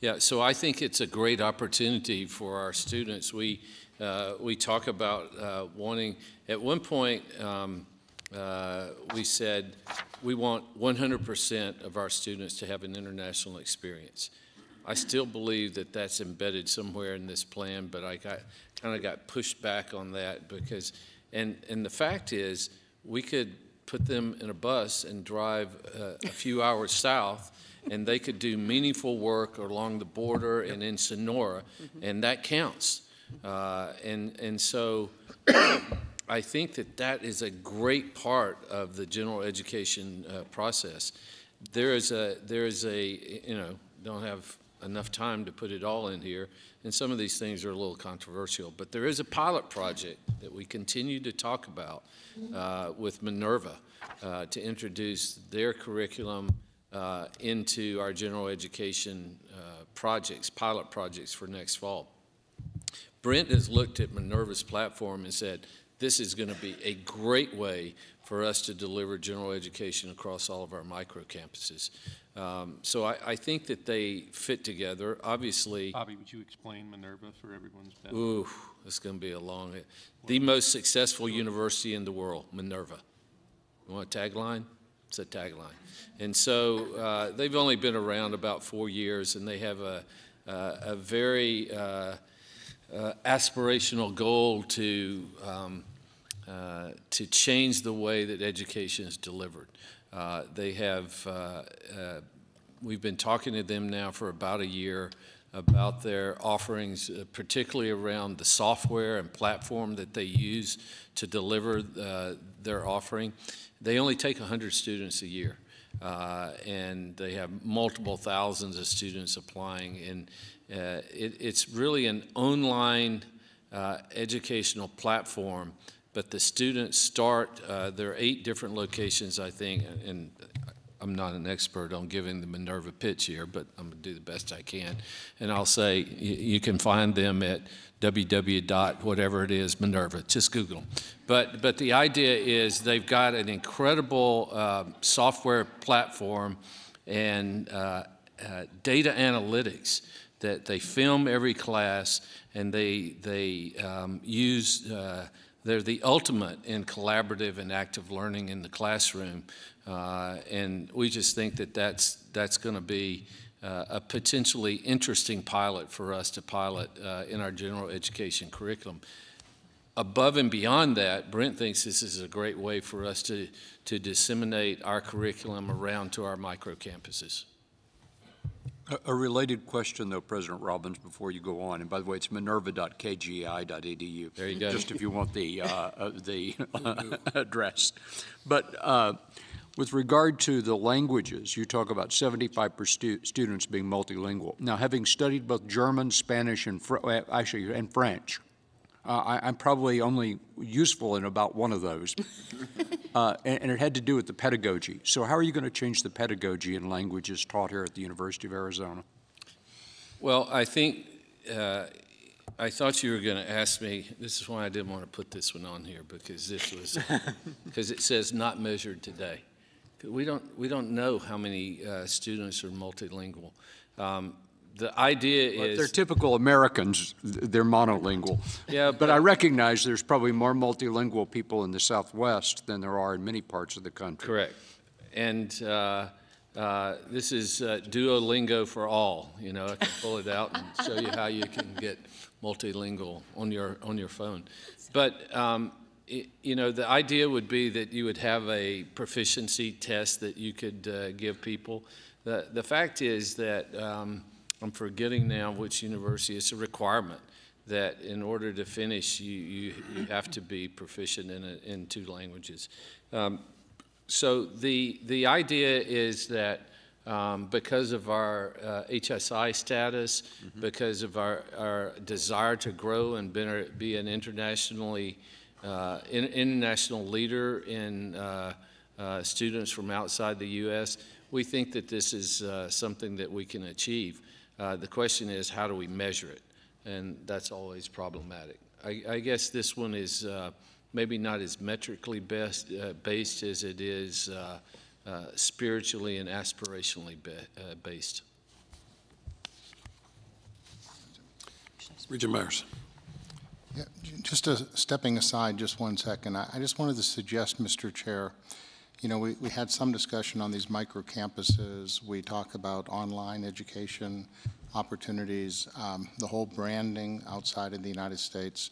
Yeah, so I think it's a great opportunity for our students. We, uh, we talk about uh, wanting, at one point, um, uh, we said we want 100% of our students to have an international experience. I still believe that that's embedded somewhere in this plan, but I got kind of got pushed back on that because, and and the fact is, we could put them in a bus and drive uh, a few hours south, and they could do meaningful work along the border and in Sonora, and that counts. Uh, and and so. I think that that is a great part of the general education uh, process. There is a there is a you know don't have enough time to put it all in here, and some of these things are a little controversial. But there is a pilot project that we continue to talk about uh, with Minerva uh, to introduce their curriculum uh, into our general education uh, projects, pilot projects for next fall. Brent has looked at Minerva's platform and said, this is going to be a great way for us to deliver general education across all of our micro campuses. Um, so I, I, think that they fit together. Obviously, Bobby, would you explain Minerva for everyone's benefit? Ooh, it's going to be a long. The most successful university in the world, Minerva. You want a tagline? It's a tagline. And so uh, they've only been around about four years, and they have a, uh, a very uh, uh aspirational goal to um, uh, to change the way that education is delivered. Uh, they have, uh, uh, we've been talking to them now for about a year about their offerings, uh, particularly around the software and platform that they use to deliver uh, their offering. They only take 100 students a year, and they have multiple thousands of students applying. And it, it's really an online educational platform but the students start, uh, there are eight different locations, I think, and I'm not an expert on giving the Minerva pitch here, but I'm going to do the best I can. And I'll say you, you can find them at www. dot whatever it is, Minerva. Just Google them. But, but the idea is they've got an incredible uh, software platform and uh, uh, data analytics that they film every class and they, they um, use, uh, they're the ultimate in collaborative and active learning in the classroom. Uh, and we just think that that's, that's going to be uh, a potentially interesting pilot for us to pilot uh, in our general education curriculum. Above and beyond that, Brent thinks this is a great way for us to, to disseminate our curriculum around to our micro campuses. A, a related question, though, President Robbins, before you go on, and by the way, it's minerva.kgi.edu. There you go. Just if you want the, uh, uh, the address. But uh, with regard to the languages, you talk about 75 per stu- students being multilingual. Now, having studied both German, Spanish, and Fr- uh, actually and French, uh, I, I'm probably only useful in about one of those, uh, and, and it had to do with the pedagogy. So, how are you going to change the pedagogy in languages taught here at the University of Arizona? Well, I think, uh, I thought you were going to ask me, this is why I didn't want to put this one on here, because this was, because it says not measured today. We don't, we don't know how many uh, students are multilingual. Um, The idea But is. they're typical Americans, they're monolingual. Yeah, But I recognize there's probably more multilingual people in the Southwest than there are in many parts of the country. Correct. And uh, uh, this is uh, Duolingo for all, you know, I can pull it out and show you how you can get multilingual on your, on your phone. But, um, i- you know, the idea would be that you would have a proficiency test that you could uh, give people. The, the fact is that, um, I'm forgetting now which university, it's a requirement that in order to finish, you, you, you have to be proficient in, a, in two languages. Um, so the, the idea is that um, because of our uh, HSI status, because of our, our desire to grow and be, be an internationally uh, in, international leader in uh, uh, students from outside the U.S., we think that this is uh, something that we can achieve. Uh, the question is, how do we measure it? And that's always problematic. I, I guess this one is uh, maybe not as metrically best, uh, based as it is uh, uh, spiritually and aspirationally be, uh, based. Regent Myers. Yeah, just a, stepping aside just one second, I, I just wanted to suggest, Mr. Chair, you know, we, we had some discussion on these micro campuses. We talk about online education opportunities, um, the whole branding outside of the United States.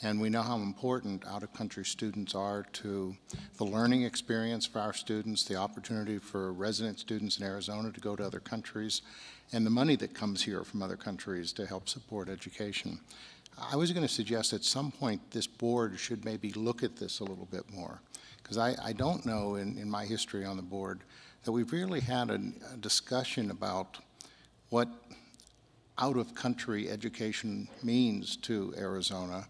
And we know how important out-of-country students are to the learning experience for our students, the opportunity for resident students in Arizona to go to other countries, and the money that comes here from other countries to help support education. I was going to suggest at some point this board should maybe look at this a little bit more. Because I, I don't know in, in my history on the board that we've really had a, a discussion about what out-of-country education means to Arizona.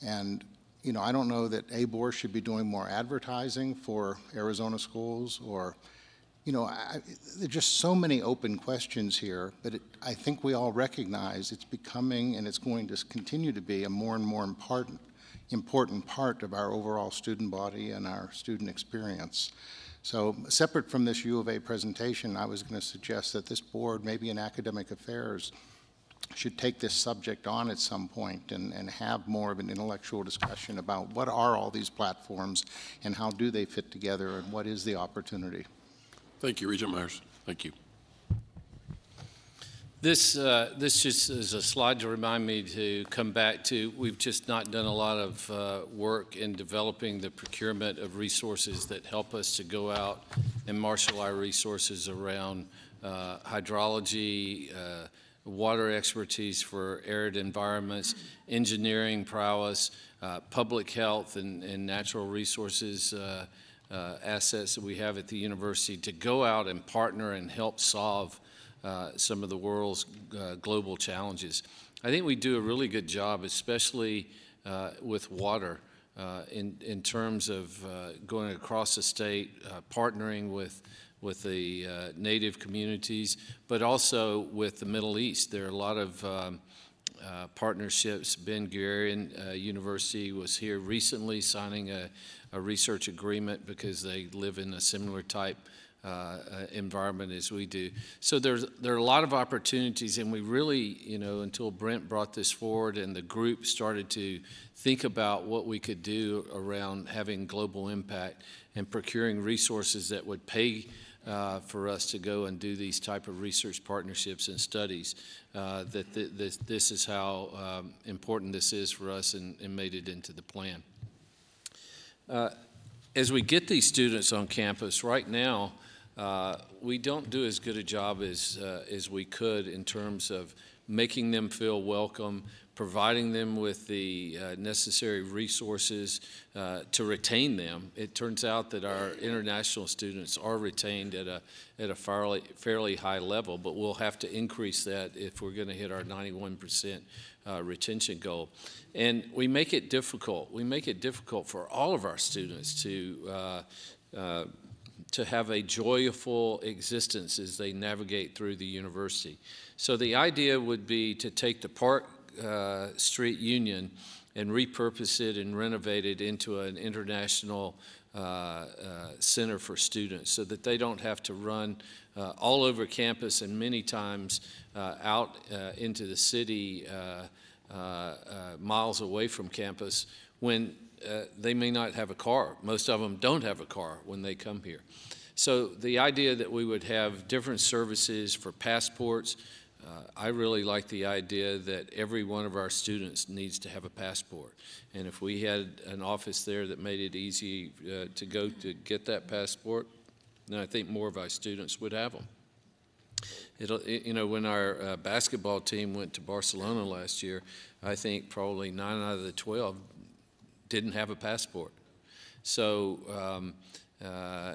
And, you know, I don't know that ABOR should be doing more advertising for Arizona schools or, you know, I, there are just so many open questions here, but it, I think we all recognize it's becoming and it's going to continue to be a more and more important, important part of our overall student body and our student experience. So separate from this U of A presentation, I was going to suggest that this board, maybe in academic affairs, should take this subject on at some point and, and have more of an intellectual discussion about what are all these platforms and how do they fit together and what is the opportunity. Thank you, Regent Myers. Thank you. This, uh, this just is a slide to remind me to come back to, we've just not done a lot of uh, work in developing the procurement of resources that help us to go out and marshal our resources around uh, hydrology, uh, water expertise for arid environments, engineering prowess, uh, public health and, and natural resources uh, assets that we have at the university to go out and partner and help solve uh, some of the world's uh, global challenges. I think we do a really good job, especially uh, with water, uh, in, in terms of uh, going across the state, partnering with, with the native communities, but also with the Middle East. There are a lot of um, uh, partnerships. Ben Gurion uh, University was here recently signing a, a research agreement because they live in a similar type uh, uh, environment as we do. So there's, there are a lot of opportunities, and we really, you know, until Brent brought this forward and the group started to think about what we could do around having global impact and procuring resources that would pay uh, for us to go and do these type of research partnerships and studies, uh, that th this, this is how um, important this is for us and, and made it into the plan. Uh, as we get these students on campus, right now, uh, we don't do as good a job as, uh, as we could in terms of making them feel welcome, providing them with the uh, necessary resources uh, to retain them. It turns out that our international students are retained at a, at a fairly, fairly high level, but we'll have to increase that if we're going to hit our 91% uh, retention goal. And we make it difficult. We make it difficult for all of our students to uh, uh, to have a joyful existence as they navigate through the university. So the idea would be to take the Park uh, Student Union and repurpose it and renovate it into an international uh, uh, center for students so that they don't have to run uh, all over campus and many times uh, out uh, into the city miles away from campus when uh, they may not have a car. Most of them don't have a car when they come here. So the idea that we would have different services for passports, uh, I really like the idea that every one of our students needs to have a passport. And if we had an office there that made it easy uh, to go to get that passport, then I think more of our students would have them. It'll, it, you know, when our uh, basketball team went to Barcelona last year, I think probably nine out of the 12 didn't have a passport. So um, uh,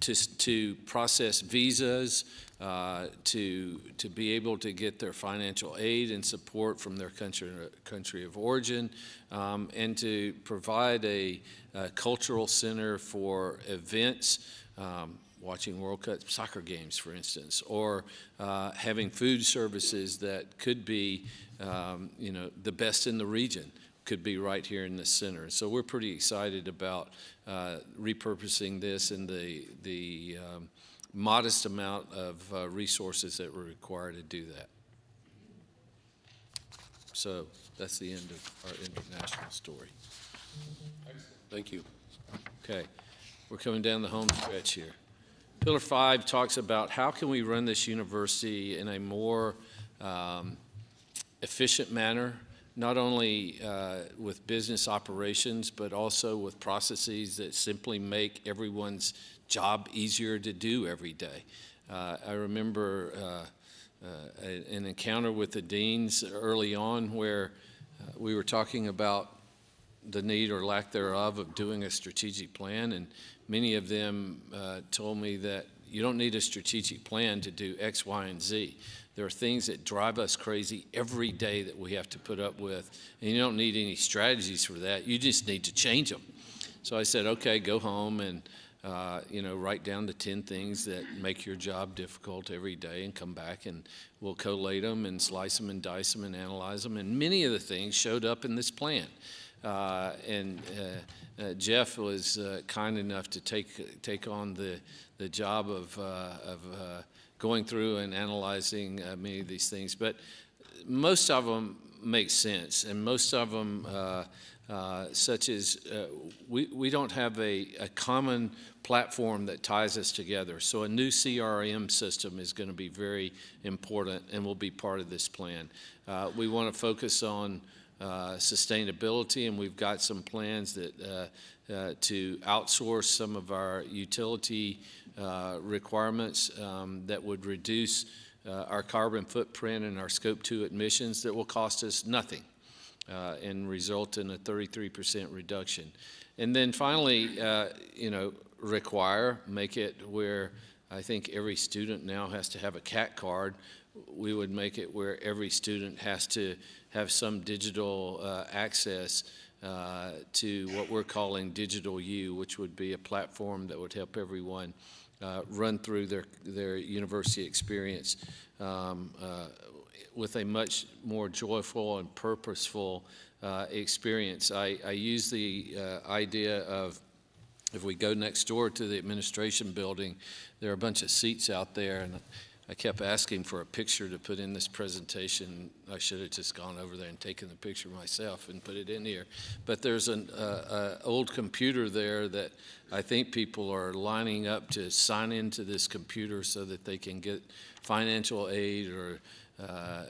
to, to process visas, uh, to, to be able to get their financial aid and support from their country, country of origin, um, and to provide a, a, cultural center for events, um, watching World Cup soccer games, for instance, or uh, having food services that could be, um, you know, the best in the region could be right here in the center. So we're pretty excited about uh, repurposing this and the, the um, modest amount of uh, resources that were required to do that. So that's the end of our international story. Thank you. Okay, we're coming down the home stretch here. Pillar five talks about how can we run this university in a more um, efficient manner, not only uh, with business operations, but also with processes that simply make everyone's job easier to do every day. Uh, I remember uh, uh an encounter with the deans early on where uh, we were talking about the need or lack thereof of doing a strategic plan, and many of them told me that you don't need a strategic plan to do X, Y, and Z. There are things that drive us crazy every day that we have to put up with, and you don't need any strategies for that. You just need to change them. So I said, okay, go home and uh, you know, write down the 10 things that make your job difficult every day and come back and we'll collate them and slice them and dice them and analyze them. And many of the things showed up in this plan. Uh, and uh, uh Jeff was uh, kind enough to take, take on the, the job of, of going through and analyzing uh, many of these things. But most of them make sense, and most of them, uh, uh, such as uh, we, we don't have a, a common platform that ties us together. So a new CRM system is going to be very important and will be part of this plan. Uh, we want to focus on uh, sustainability, and we've got some plans that uh, uh, to outsource some of our utility requirements um, that would reduce uh, our carbon footprint and our scope 2 emissions that will cost us nothing uh, and result in a 33% reduction. And then finally, uh, you know, require, make it where I think every student now has to have a CAT card. We would make it where every student has to have some digital uh, access uh, to what we're calling Digital U, which would be a platform that would help everyone uh, run through their, their university experience um, uh, with a much more joyful and purposeful uh, experience. I, I, use the uh, idea of if we go next door to the administration building, there are a bunch of seats out there, and I kept asking for a picture to put in this presentation. I should have just gone over there and taken the picture myself and put it in here. But there's an uh, uh, old computer there that I think people are lining up to sign into this computer so that they can get financial aid or uh, uh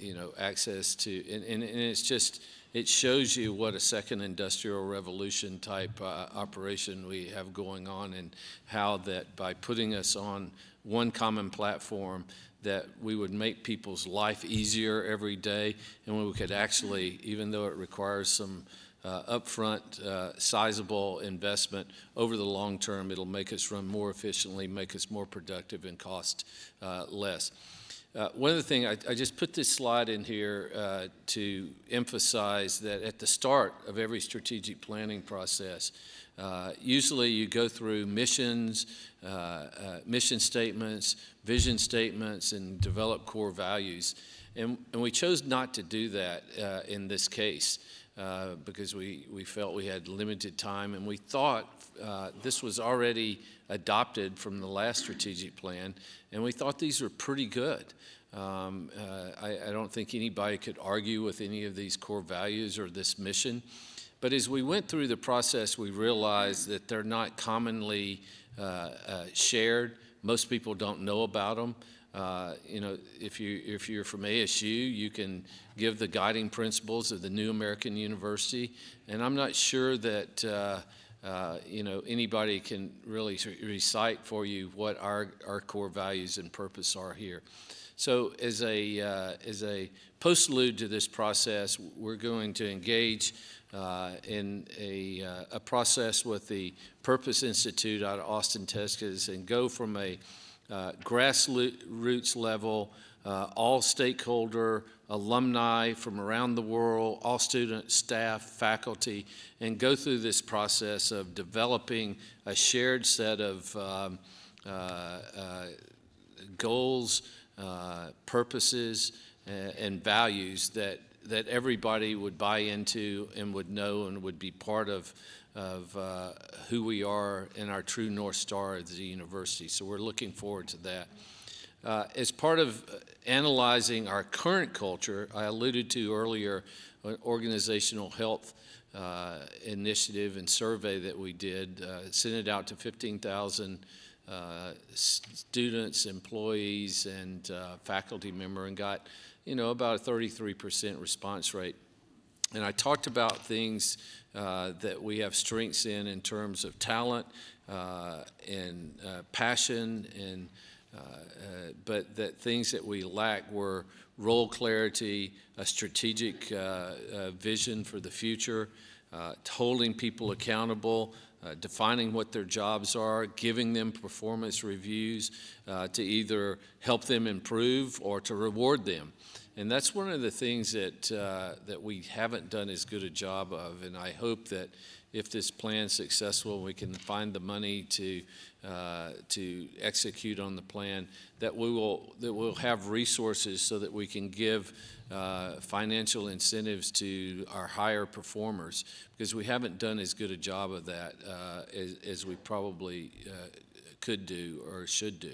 you know access to, and, and, and it's just it shows you what a second industrial revolution type uh, operation we have going on and how that by putting us on one common platform that we would make people's life easier every day and we could actually, even though it requires some uh, upfront uh, sizable investment over the long term, it'll make us run more efficiently, make us more productive and cost uh, less. Uh, one of the things, I, I, just put this slide in here uh, to emphasize that at the start of every strategic planning process, uh, usually you go through missions, uh, uh, mission statements, vision statements, and develop core values. And, and we chose not to do that uh, in this case. because we, we felt we had limited time and we thought this was already adopted from the last strategic plan, and we thought these were pretty good. Um, uh, I, I, don't think anybody could argue with any of these core values or this mission. But as we went through the process, we realized that they're not commonly uh, uh, shared. Most people don't know about them. Uh, you know, if you if you're from ASU, you can give the guiding principles of the New American University, and I'm not sure that uh, uh, you know, anybody can really recite for you what our, our core values and purpose are here. So as a, uh, as a postlude to this process, we're going to engage uh, in a, uh, a process with the Purpose Institute out of Austin, Texas, and go from a uh, grassroots level, all stakeholder alumni from around the world, all students, staff, faculty, and go through this process of developing a shared set of um, uh, uh, goals, uh, purposes, and values that, that everybody would buy into and would know and would be part of, of uh, who we are and our true North Star as a university. So we're looking forward to that. Uh, as part of analyzing our current culture, I alluded to earlier an organizational health uh, initiative and survey that we did, uh, sent it out to 15,000 uh, students, employees, and uh, faculty member, and got, you know, about a 33% response rate. And I talked about things uh, that we have strengths in in terms of talent and passion and uh, uh, but that things that we lack were role clarity, a strategic uh, vision for the future, holding people accountable, uh, defining what their jobs are, giving them performance reviews uh, to either help them improve or to reward them. And that's one of the things that, uh, that we haven't done as good a job of. And I hope that if this plan is successful, we can find the money to uh, to execute on the plan, that we will that we'll have resources so that we can give uh, financial incentives to our higher performers because we haven't done as good a job of that uh, as, as, we probably uh, could do or should do.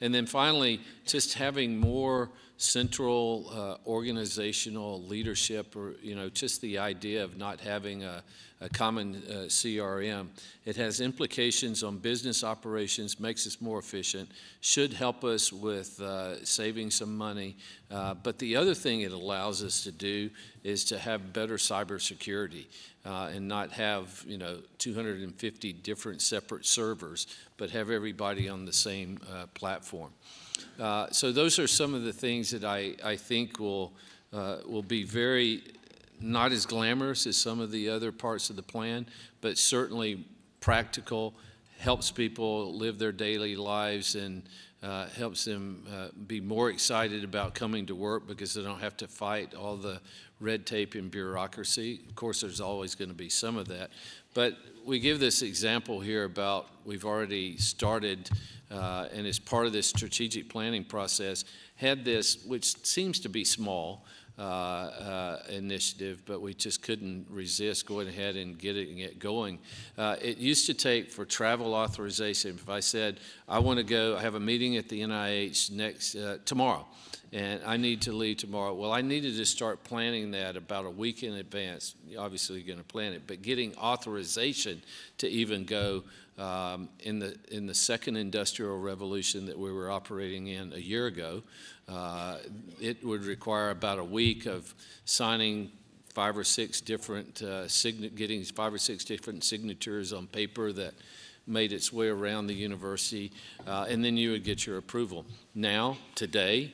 And then finally, just having more central uh, organizational leadership or, you know, just the idea of not having a, a common uh, CRM. It has implications on business operations, makes us more efficient, should help us with uh, saving some money. Uh, but the other thing it allows us to do is to have better cybersecurity uh, and not have, you know, 250 different separate servers, but have everybody on the same uh, platform. Uh, so those are some of the things that I, I think will, uh, will be very, not as glamorous as some of the other parts of the plan, but certainly practical, helps people live their daily lives and uh, helps them uh, be more excited about coming to work because they don't have to fight all the red tape and bureaucracy. Of course, there's always going to be some of that. But we give this example here about we've already started uh, and as part of this strategic planning process, had this, which seems to be small, uh, uh, initiative, but we just couldn't resist going ahead and getting it going. Uh, it used to take for travel authorization, if I said, I want to go, I have a meeting at the NIH next, uh, tomorrow, and I need to leave tomorrow. Well, I needed to start planning that about a week in advance. You're obviously going to plan it, but getting authorization to even go um, in the in the second industrial revolution that we were operating in a year ago, uh, it would require about a week of signing five or six different uh, getting five or six different signatures on paper that made its way around the university, uh, and then you would get your approval. Now, today,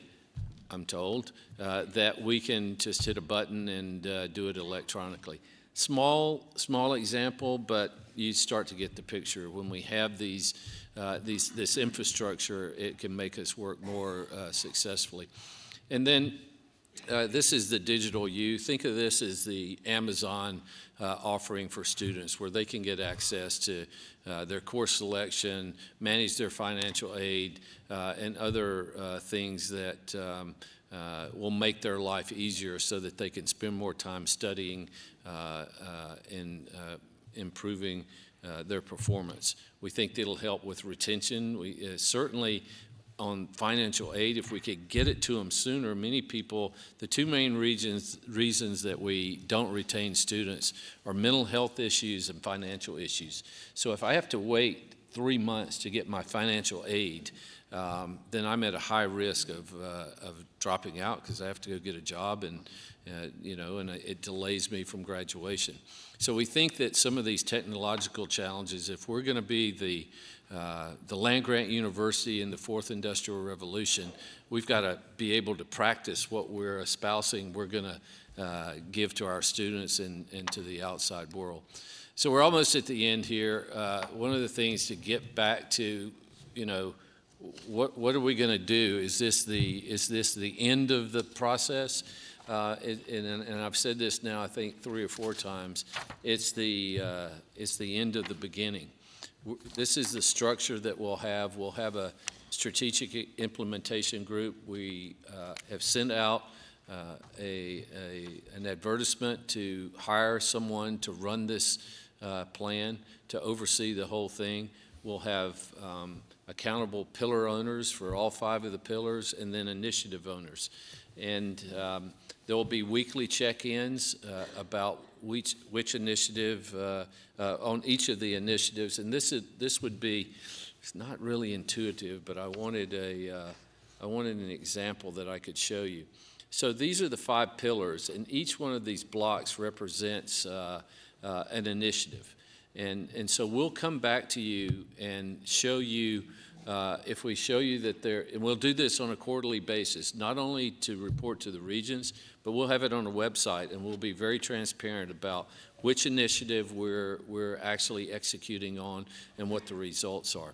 I'm told, uh, that we can just hit a button and uh, do it electronically. Small, small example, but you start to get the picture. When we have these, uh, these, this infrastructure, it can make us work more uh, successfully. And then uh, this is the digital U. Think of this as the Amazon uh, offering for students where they can get access to uh, their course selection, manage their financial aid, uh, and other uh, things that um, uh, will make their life easier so that they can spend more time studying and improving uh, their performance. We think it'll help with retention. We uh, certainly on financial aid, if we could get it to them sooner, many people, the two main regions, reasons that we don't retain students are mental health issues and financial issues. So if I have to wait three months to get my financial aid, um, then I'm at a high risk of, uh, of dropping out because I have to go get a job and, uh, you know, and it delays me from graduation. So we think that some of these technological challenges, if we're going to be the, uh, the land grant university in the fourth industrial revolution, we've got to be able to practice what we're espousing we're going to uh, give to our students and, and to the outside world. So we're almost at the end here. Uh, one of the things to get back to, you know, what, what are we going to do? Is this the, is this the end of the process? Uh, it, and, and, I've said this now, I think three or four times. It's the, uh, it's the end of the beginning. This is the structure that we'll have. We'll have a strategic implementation group. We uh, have sent out uh, a, a, an advertisement to hire someone to run this uh, plan, to oversee the whole thing. We'll have um, accountable pillar owners for all five of the pillars, and then initiative owners. And um, there will be weekly check-ins uh, about which, which initiative, uh, uh, on each of the initiatives. And this, is, this would be, it's not really intuitive, but I wanted, a, uh, I wanted an example that I could show you. So these are the five pillars, and each one of these blocks represents uh, uh, an initiative. And, and so we'll come back to you and show you, uh, if we show you that there, and we'll do this on a quarterly basis, not only to report to the regions, but we'll have it on a website and we'll be very transparent about which initiative we're, we're actually executing on and what the results are.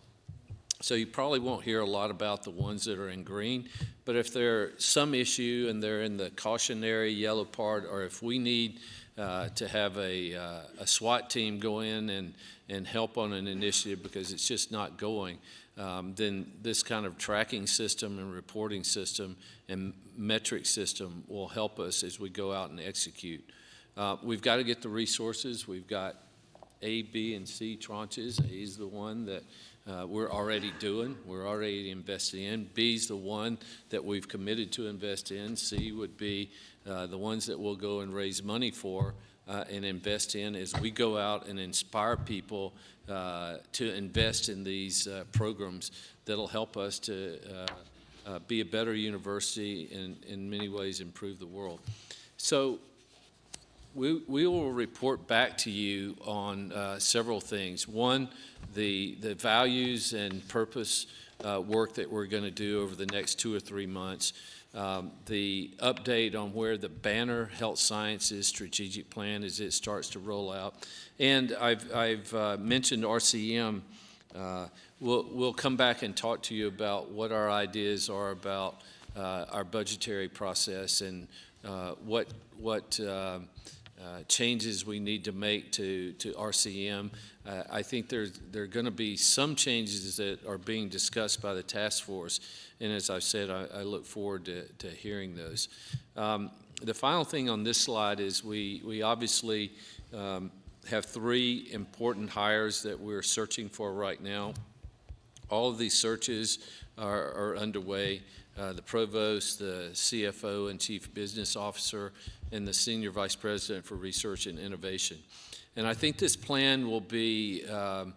So you probably won't hear a lot about the ones that are in green, but if there's some issue and they're in the cautionary yellow part, or if we need uh, to have a, uh, a SWAT team go in and, and help on an initiative because it's just not going, um, then this kind of tracking system and reporting system and metric system will help us as we go out and execute. Uh, we've got to get the resources. We've got A, B, and C tranches. A is the one that uh, we're already doing, we're already investing in. B is the one that we've committed to invest in. C would be uh, the ones that we'll go and raise money for uh, and invest in as we go out and inspire people uh, to invest in these uh, programs that'll help us to uh, uh, be a better university and in many ways improve the world. So we, we will report back to you on uh, several things. One, the, the values and purpose work that we're going to do over the next two or three months um, the update on where the Banner Health Sciences strategic plan as it starts to roll out. And I've, I've uh, mentioned RCM. Uh, we'll, we'll come back and talk to you about what our ideas are about uh, our budgetary process and uh, what, what uh, changes we need to make to, to RCM. Uh, I think there's, there are going to be some changes that are being discussed by the task force, and as I've said, I, I look forward to, to hearing those. Um, the final thing on this slide is we, we obviously um, have three important hires that we're searching for right now. All of these searches are, are underway. Uh, the provost, the CFO and chief business officer, and the senior vice president for research and innovation. And I think this plan will be, um,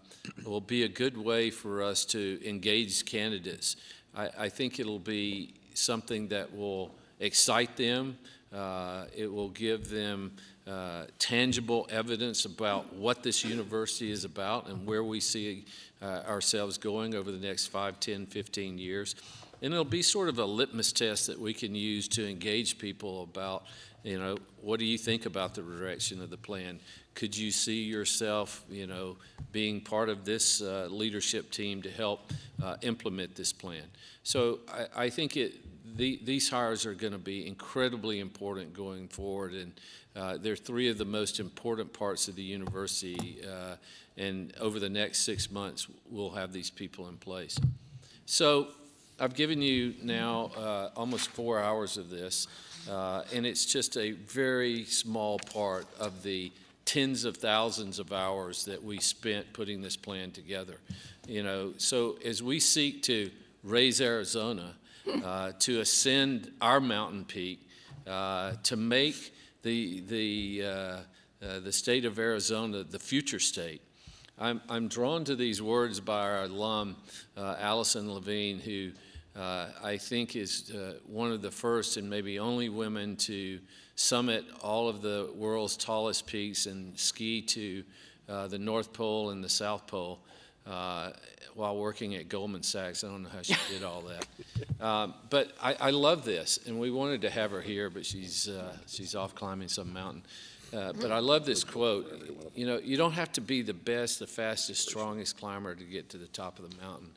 will be a good way for us to engage candidates. I, I think it'll be something that will excite them. Uh, it will give them uh, tangible evidence about what this university is about and where we see uh, ourselves going over the next 5, 10, 15 years. And it'll be sort of a litmus test that we can use to engage people about, you know, what do you think about the direction of the plan? Could you see yourself, you know, being part of this uh, leadership team to help uh, implement this plan? So I, I think it, the, these hires are going to be incredibly important going forward, and uh, they're three of the most important parts of the university. Uh, and over the next six months, we'll have these people in place. So I've given you now uh, almost four hours of this, uh, and it's just a very small part of the tens of thousands of hours that we spent putting this plan together. You know, so as we seek to raise Arizona, uh, to ascend our mountain peak, uh, to make the the uh, uh, the state of Arizona the future state. I'm, I'm drawn to these words by our alum, Alison Levine, who uh, I think is uh, one of the first and maybe only women to summit all of the world's tallest peaks and ski to uh, the North Pole and the South Pole uh, while working at Goldman Sachs. I don't know how she did all that. Um, but I, I, love this, and we wanted to have her here, but she's, uh, she's off climbing some mountain. Uh, but I love this quote. You know, you don't have to be the best, the fastest, strongest climber to get to the top of the mountain.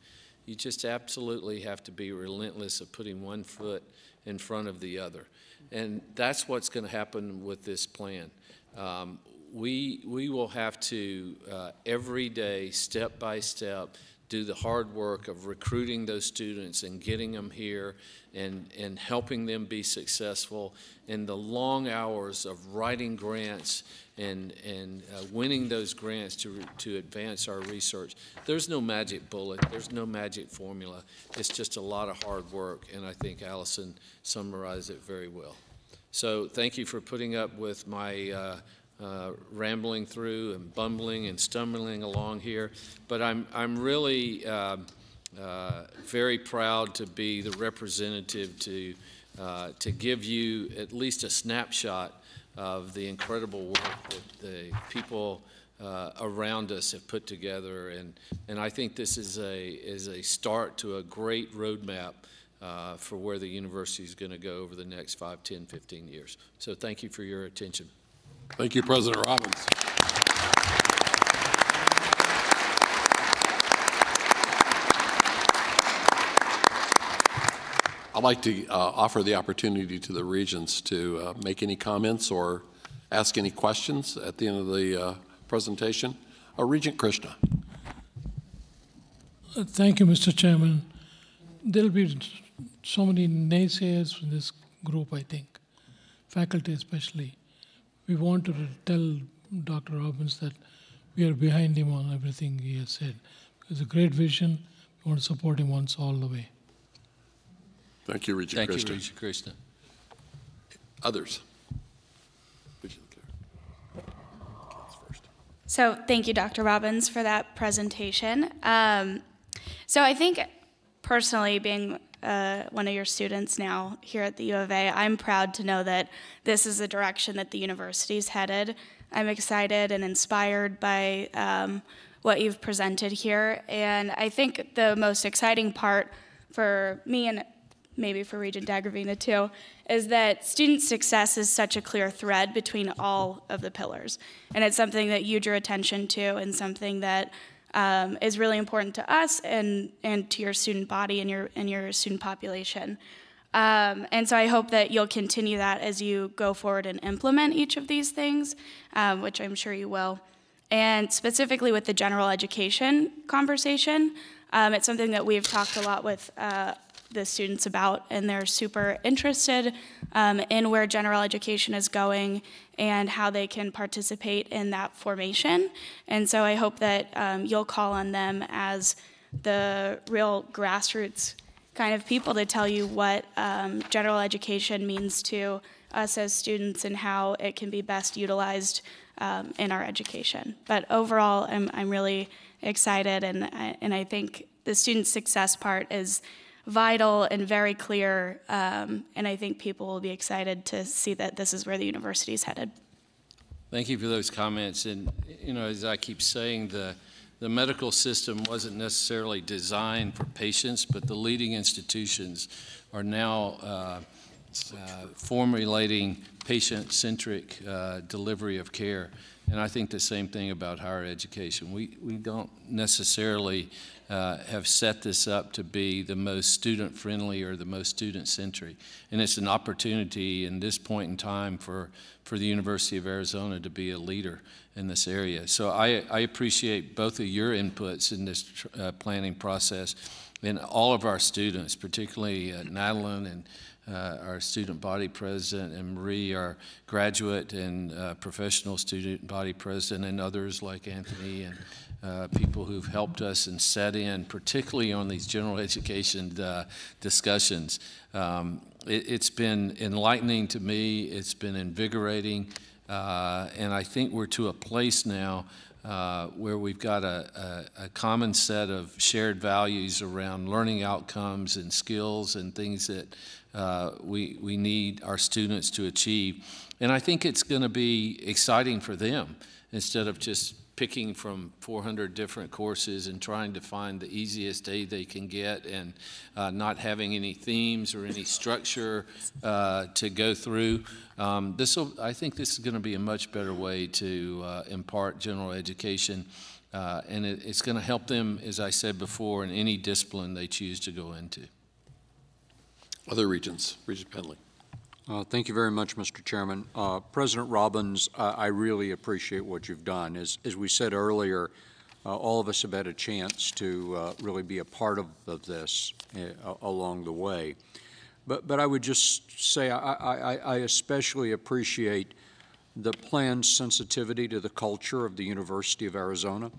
You just absolutely have to be relentless of putting one foot in front of the other. And that's what's going to happen with this plan. Um, we, we will have to, uh, every day, step by step, do the hard work of recruiting those students and getting them here and, and helping them be successful and the long hours of writing grants and, and uh, winning those grants to, to advance our research. There's no magic bullet. There's no magic formula. It's just a lot of hard work, and I think Alison summarized it very well. So thank you for putting up with my uh, uh, rambling through and bumbling and stumbling along here. But I'm, I'm really uh, uh, very proud to be the representative to, uh, to give you at least a snapshot of the incredible work that the people uh, around us have put together. And, and I think this is a, is a start to a great roadmap uh, for where the university is going to go over the next 5, 10, 15 years. So thank you for your attention. Thank you, President Robbins. I'd like to uh, offer the opportunity to the regents to uh, make any comments or ask any questions at the end of the uh, presentation. Uh, Regent Krishna. Thank you, Mr. Chairman. There'll be so many naysayers in this group, I think, faculty especially we want to tell Dr. Robbins that we are behind him on everything he has said. It's a great vision. We want to support him once all the way. Thank you, Regent Thank Krishna. you, Regent Krishna. Others? So thank you, Dr. Robbins, for that presentation. Um, so I think personally, being uh, one of your students now here at the U of A. I'm proud to know that this is the direction that the university is headed. I'm excited and inspired by um, what you've presented here. And I think the most exciting part for me and maybe for Regent DeGravina too, is that student success is such a clear thread between all of the pillars. And it's something that you drew attention to and something that um, is really important to us and, and to your student body and your, and your student population. Um, and so I hope that you'll continue that as you go forward and implement each of these things, um, which I'm sure you will. And specifically with the general education conversation, um, it's something that we've talked a lot with uh, the students about, and they're super interested um, in where general education is going and how they can participate in that formation. And so I hope that um, you'll call on them as the real grassroots kind of people to tell you what um, general education means to us as students and how it can be best utilized um, in our education. But overall, I'm, I'm really excited, and I, and I think the student success part is vital and very clear, um, and I think people will be excited to see that this is where the university is headed. Thank you for those comments. And, you know, as I keep saying, the, the medical system wasn't necessarily designed for patients, but the leading institutions are now uh, uh, formulating patient-centric uh, delivery of care. And I think the same thing about higher education. We, we don't necessarily uh, have set this up to be the most student-friendly or the most student-centric. And it's an opportunity in this point in time for, for the University of Arizona to be a leader in this area. So I, I appreciate both of your inputs in this uh, planning process and all of our students, particularly uh, and uh, our student body president, and Marie, our graduate and uh, professional student body president, and others like Anthony and uh, people who've helped us and set in, particularly on these general education uh, discussions. Um, it, has been enlightening to me. It's been invigorating. Uh, and I think we're to a place now uh, where we've got a, a, a, common set of shared values around learning outcomes and skills and things that uh, we, we need our students to achieve. And I think it's going to be exciting for them instead of just picking from 400 different courses and trying to find the easiest A they can get and uh, not having any themes or any structure uh, to go through. Um, this will, I think this is going to be a much better way to uh, impart general education. Uh, and it, it's going to help them, as I said before, in any discipline they choose to go into. Other regents, Regent Penley. Uh, thank you very much, Mr. Chairman. Uh, President Robbins, uh, I really appreciate what you've done. As, as we said earlier, uh, all of us have had a chance to uh, really be a part of, of this uh, along the way. But, but I would just say I, I, I especially appreciate the planned sensitivity to the culture of the University of Arizona,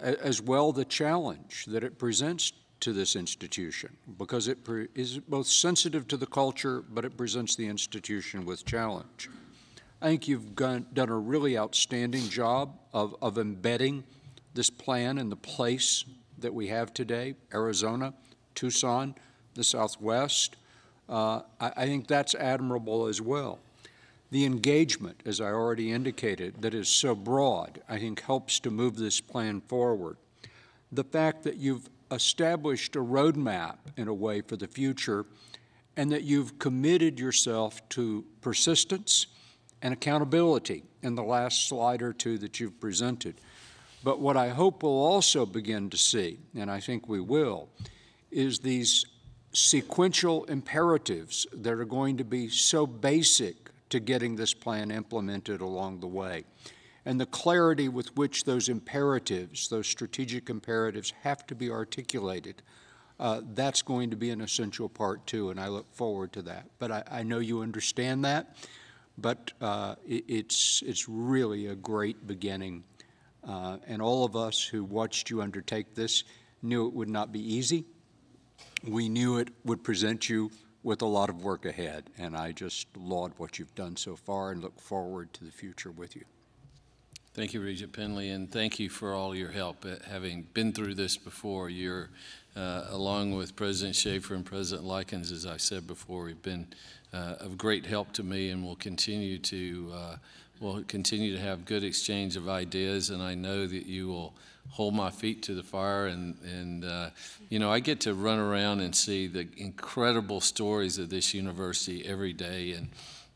as well the challenge that it presents to this institution because it is both sensitive to the culture, but it presents the institution with challenge. I think you've done a really outstanding job of, of embedding this plan in the place that we have today, Arizona, Tucson, the Southwest. Uh, I, I think that's admirable as well. The engagement, as I already indicated, that is so broad, I think helps to move this plan forward. The fact that you've established a roadmap in a way for the future and that you've committed yourself to persistence and accountability in the last slide or two that you've presented. But what I hope we'll also begin to see, and I think we will, is these sequential imperatives that are going to be so basic to getting this plan implemented along the way and the clarity with which those imperatives, those strategic imperatives, have to be articulated. Uh, that's going to be an essential part too, and I look forward to that. But I, I know you understand that, but uh, it, it's, it's really a great beginning. Uh, and all of us who watched you undertake this knew it would not be easy. We knew it would present you with a lot of work ahead, and I just laud what you've done so far and look forward to the future with you. Thank you, Regent Penley, and thank you for all your help. Uh, having been through this before, you're, uh, along with President Schaefer and President Likins, as I said before, have been uh, of great help to me and will continue to uh, will continue to have good exchange of ideas. And I know that you will hold my feet to the fire. And, and uh, you know, I get to run around and see the incredible stories of this university every day. And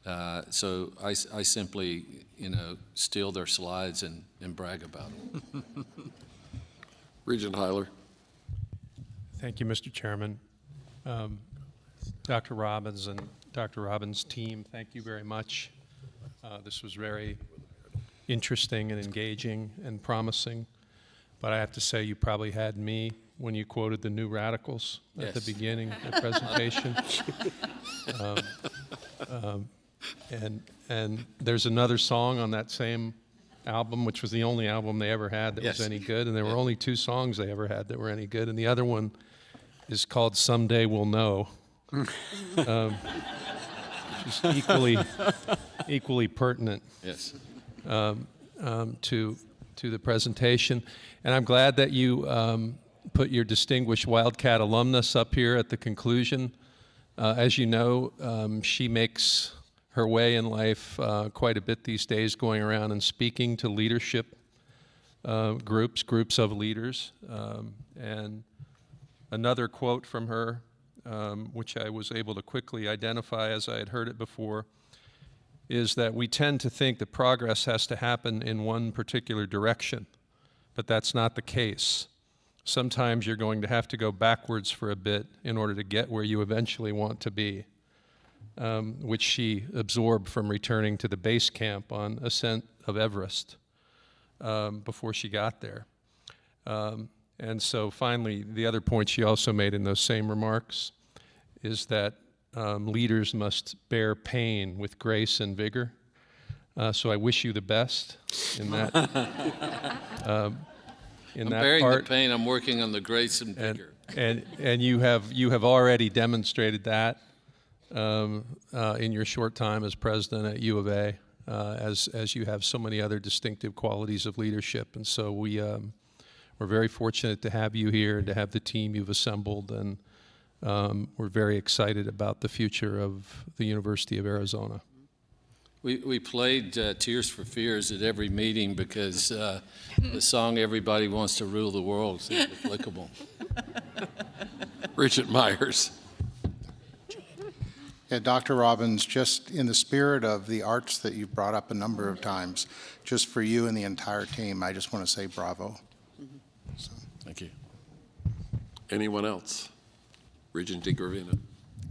uh, so I, I simply, you know, steal their slides and, and brag about them. Regent Heiler. Thank you, Mr. Chairman. Um, Dr. Robbins and Dr. Robbins' team, thank you very much. Uh, this was very interesting and engaging and promising. But I have to say, you probably had me when you quoted the New Radicals at the beginning of the presentation. Um, um, And, and there's another song on that same album, which was the only album they ever had that was any good, and there were Yeah. only two songs they ever had that were any good, and the other one is called Someday We'll Know. um, which is equally, equally pertinent Yes. um, um, to, to the presentation. And I'm glad that you um, put your distinguished Wildcat alumnus up here at the conclusion. Uh, as you know, um, she makes her way in life uh, quite a bit these days, going around and speaking to leadership uh, groups, groups of leaders. Um, and another quote from her, um, which I was able to quickly identify as I had heard it before, is that we tend to think that progress has to happen in one particular direction, but that's not the case. Sometimes you're going to have to go backwards for a bit in order to get where you eventually want to be, um, which she absorbed from returning to the base camp on ascent of Everest um, before she got there. Um, and so finally, the other point she also made in those same remarks is that um, leaders must bear pain with grace and vigor. Uh, so I wish you the best in that. um, in I'm that bearing part. the pain. I'm working on the grace and and, vigor. and and you have you have already demonstrated that um, uh, in your short time as president at U of A, uh, as as you have so many other distinctive qualities of leadership, and so we um, we're very fortunate to have you here and to have the team you've assembled, and um, we're very excited about the future of the University of Arizona. We, we played uh, Tears for Fears at every meeting because uh, the song Everybody Wants to Rule the World seemed applicable. Richard Myers. Yeah, Dr. Robbins, just in the spirit of the arts that you've brought up a number of times, just for you and the entire team, I just want to say bravo. Thank you. Anyone else? Regent DeGravina.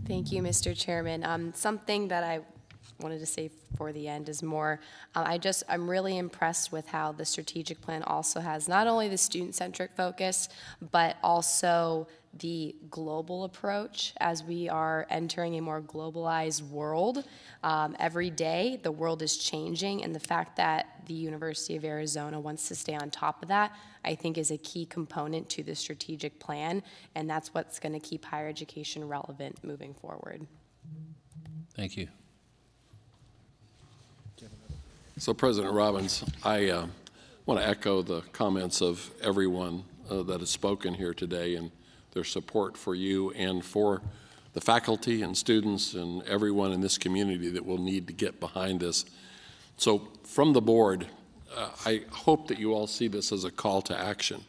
Thank you, Mr. Chairman. Um, something that I wanted to say for the end is more, uh, I just, I'm really impressed with how the strategic plan also has not only the student-centric focus, but also the global approach as we are entering a more globalized world. Um, every day, the world is changing, and the fact that the University of Arizona wants to stay on top of that, I think is a key component to the strategic plan, and that's what's going to keep higher education relevant moving forward. Thank you. So President Robbins, I uh, want to echo the comments of everyone uh, that has spoken here today and their support for you and for the faculty and students and everyone in this community that will need to get behind this. So from the board, uh, I hope that you all see this as a call to action.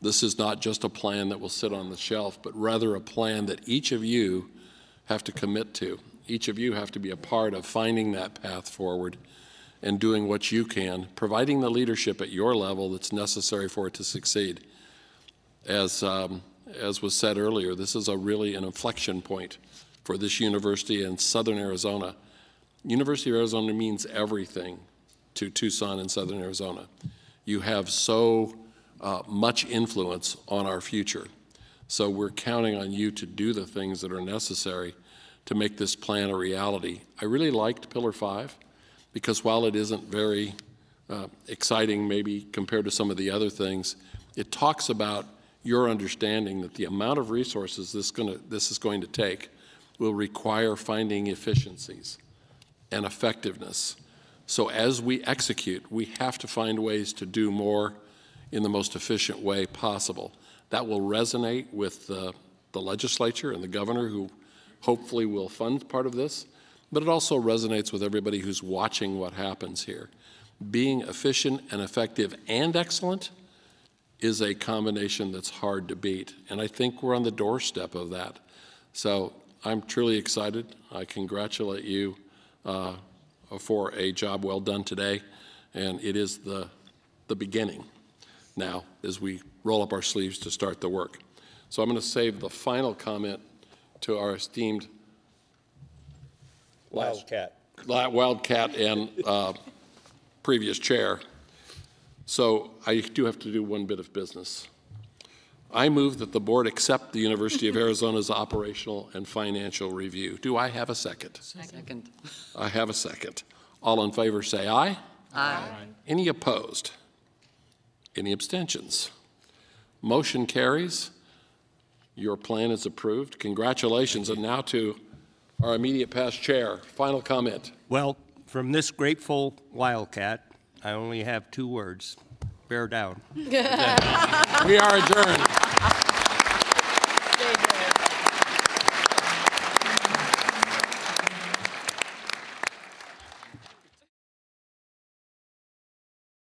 This is not just a plan that will sit on the shelf, but rather a plan that each of you have to commit to. Each of you have to be a part of finding that path forward and doing what you can, providing the leadership at your level that's necessary for it to succeed. As, um, as was said earlier, this is a really an inflection point for this university in southern Arizona. University of Arizona means everything to Tucson and southern Arizona. You have so uh, much influence on our future. So we're counting on you to do the things that are necessary to make this plan a reality. I really liked Pillar 5 because while it isn't very uh, exciting maybe compared to some of the other things, it talks about your understanding that the amount of resources this, gonna, this is going to take will require finding efficiencies and effectiveness. So as we execute, we have to find ways to do more in the most efficient way possible. That will resonate with the, the legislature and the governor who hopefully will fund part of this, but it also resonates with everybody who's watching what happens here. Being efficient and effective and excellent is a combination that's hard to beat, and I think we're on the doorstep of that. So I'm truly excited. I congratulate you uh, for a job well done today, and it is the, the beginning now as we roll up our sleeves to start the work. So I'm going to save the final comment to our esteemed Wildcat. Wildcat and uh, previous chair. So I do have to do one bit of business. I move that the board accept the University of Arizona's operational and financial review. Do I have a second? Second. I have a second. All in favor say aye. Aye. Any opposed? Any abstentions? Motion carries. Your plan is approved. Congratulations. And now to our immediate past chair. Final comment. Well, from this grateful Wildcat, I only have two words. Bear down. We are adjourned.